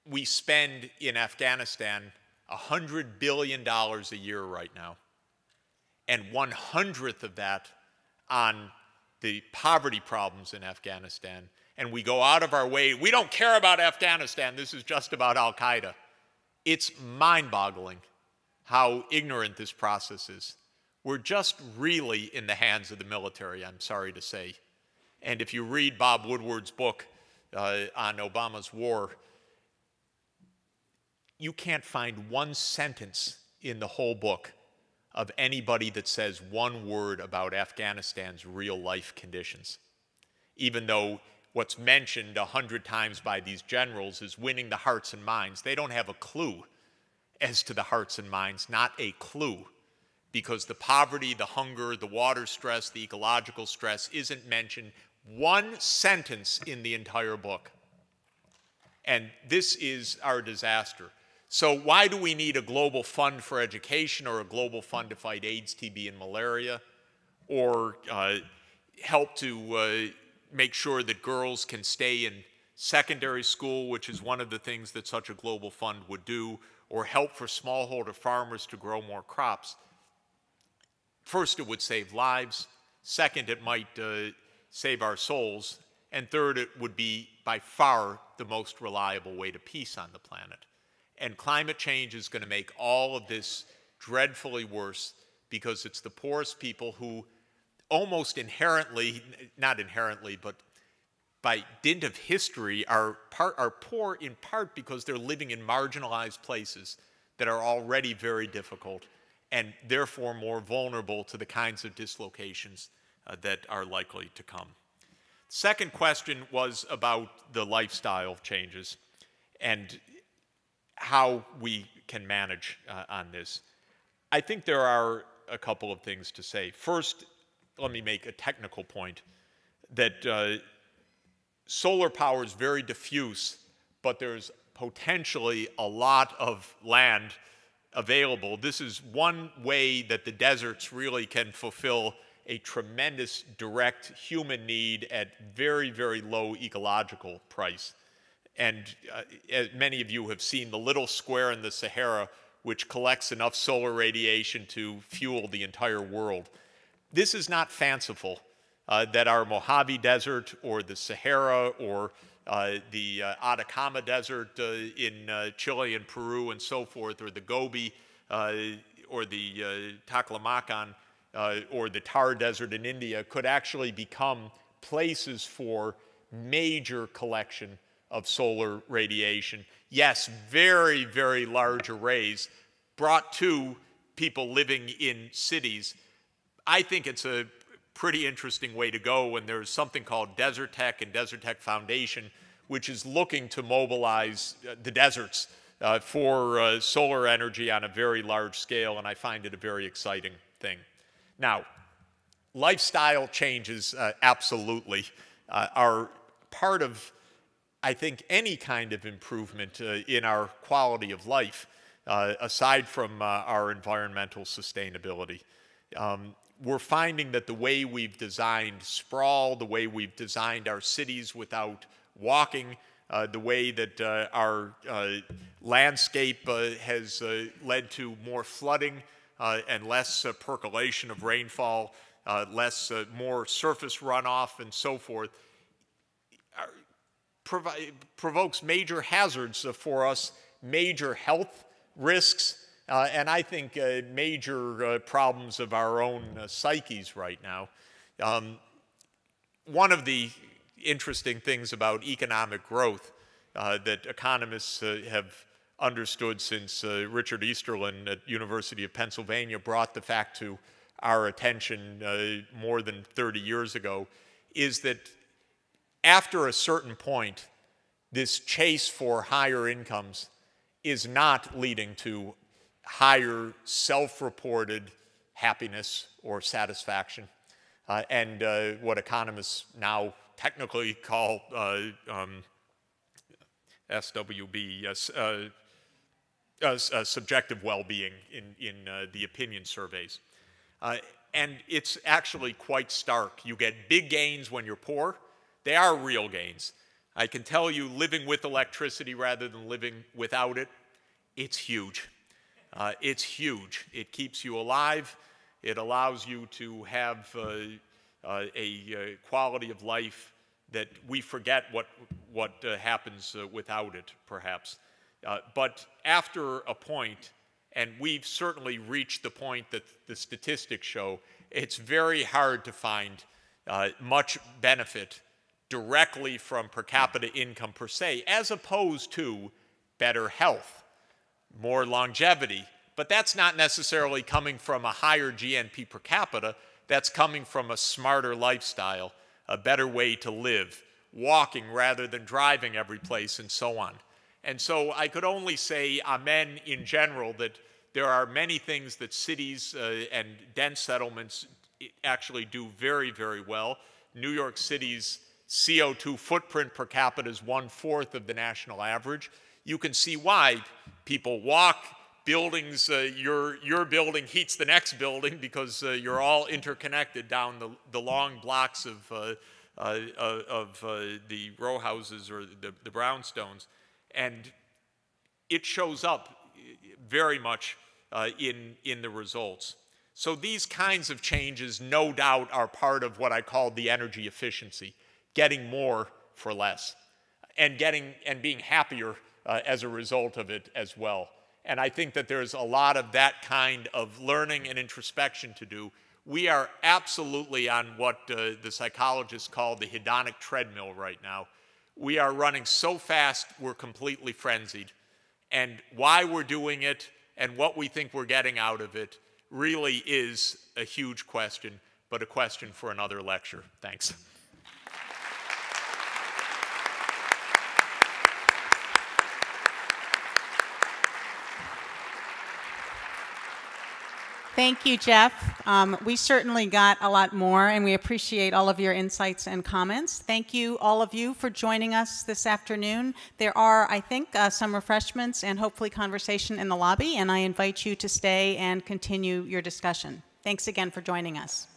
we spend in Afghanistan $100 billion a year right now. And one hundredth of that on the poverty problems in Afghanistan and we go out of our way. We don't care about Afghanistan. This is just about Al Qaeda. It's mind boggling how ignorant this process is. We're just really in the hands of the military, I'm sorry to say. And if you read Bob Woodward's book uh, on Obama's war, you can't find one sentence in the whole book of anybody that says one word about Afghanistan's real life conditions, even though what's mentioned a hundred times by these generals is winning the hearts and minds. They don't have a clue. as to the hearts and minds, not a clue, because the poverty, the hunger, the water stress, the ecological stress isn't mentioned one sentence in the entire book. And this is our disaster. So, why do we need a global fund for education or a global fund to fight AIDS, TB, and malaria? Or uh, help to uh, make sure that girls can stay in secondary school, which is one of the things that such a global fund would do, or help for smallholder farmers to grow more crops? First, it would save lives. Second, it might uh, save our souls. And third, it would be by far the most reliable way to peace on the planet. And climate change is going to make all of this dreadfully worse because it's the poorest people who almost inherently, not inherently, but by dint of history, are, part, are poor in part because they're living in marginalized places that are already very difficult and therefore more vulnerable to the kinds of dislocations uh, that are likely to come. Second question was about the lifestyle changes and how we can manage uh, on this. I think there are a couple of things to say. First, let me make a technical point that uh, solar power is very diffuse, but there's potentially a lot of land available. This is one way that the deserts really can fulfill a tremendous direct human need at very, very low ecological price. And uh, many of you have seen the little square in the Sahara, which collects enough solar radiation to fuel the entire world. This is not fanciful, uh, that our Mojave Desert or the Sahara or uh, the uh, Atacama Desert uh, in uh, Chile and Peru and so forth, or the Gobi uh, or the Taklamakan or the Thar Desert in India could actually become places for major collection of solar radiation. Yes, very, very large arrays brought to people living in cities I think it's a pretty interesting way to go when there's something called Desertec and Desertec Foundation, which is looking to mobilize uh, the deserts uh, for uh, solar energy on a very large scale, and I find it a very exciting thing. Now, lifestyle changes uh, absolutely uh, are part of, I think, any kind of improvement uh, in our quality of life, aside from our environmental sustainability. Um, we're finding that the way we've designed sprawl, the way we've designed our cities without walking, uh, the way that uh, our uh, landscape uh, has uh, led to more flooding uh, and less percolation of rainfall, less more surface runoff, and so forth, provokes major hazards for us, major health risks, uh, and I think uh, major uh, problems of our own uh, psyches right now. Um, one of the interesting things about economic growth uh, that economists uh, have understood since Richard Easterlin at University of Pennsylvania brought the fact to our attention more than 30 years ago is that after a certain point, this chase for higher incomes is not leading to higher self-reported happiness or satisfaction. Uh, and uh, what economists now technically call uh, um, SWB, uh, uh, subjective well-being in, in the opinion surveys. and it's actually quite stark. You get big gains when you're poor. They are real gains. I can tell you living with electricity rather than living without it, it's huge. Uh, it's huge. It keeps you alive. It allows you to have uh, uh, a uh, quality of life that we forget what, what uh, happens without it, perhaps. but after a point, and we've certainly reached the point that the statistics show, it's very hard to find much benefit directly from per capita income per se, as opposed to better health more longevity. But that's not necessarily coming from a higher GNP per capita. That's coming from a smarter lifestyle, a better way to live, walking rather than driving every place, and so on. And so I could only say amen in general that there are many things that cities uh, and dense settlements actually do very, very well. New York City's CO2 footprint per capita is one fourth of the national average. You can see why people walk, buildings, uh, your, your building heats the next building because uh, you're all interconnected down the, the long blocks of, uh, uh, uh of uh, the row houses or the, the brownstones. And it shows up very much in, in the results. So these kinds of changes, no doubt, are part of what I call the energy efficiency, getting more for less, and getting and being happier uh, as a result of it as well. And I think that there's a lot of that kind of learning and introspection to do. We are absolutely on what uh, the psychologists call the hedonic treadmill right now. We are running so fast, we're completely frenzied. And why we're doing it and what we think we're getting out of it really is a huge question, but a question for another lecture. Thanks. Thank you, Jeff. Um, we certainly got a lot more, and we appreciate all of your insights and comments. Thank you, all of you, for joining us this afternoon. There are, I think, uh, some refreshments and hopefully conversation in the lobby, and I invite you to stay and continue your discussion. Thanks again for joining us.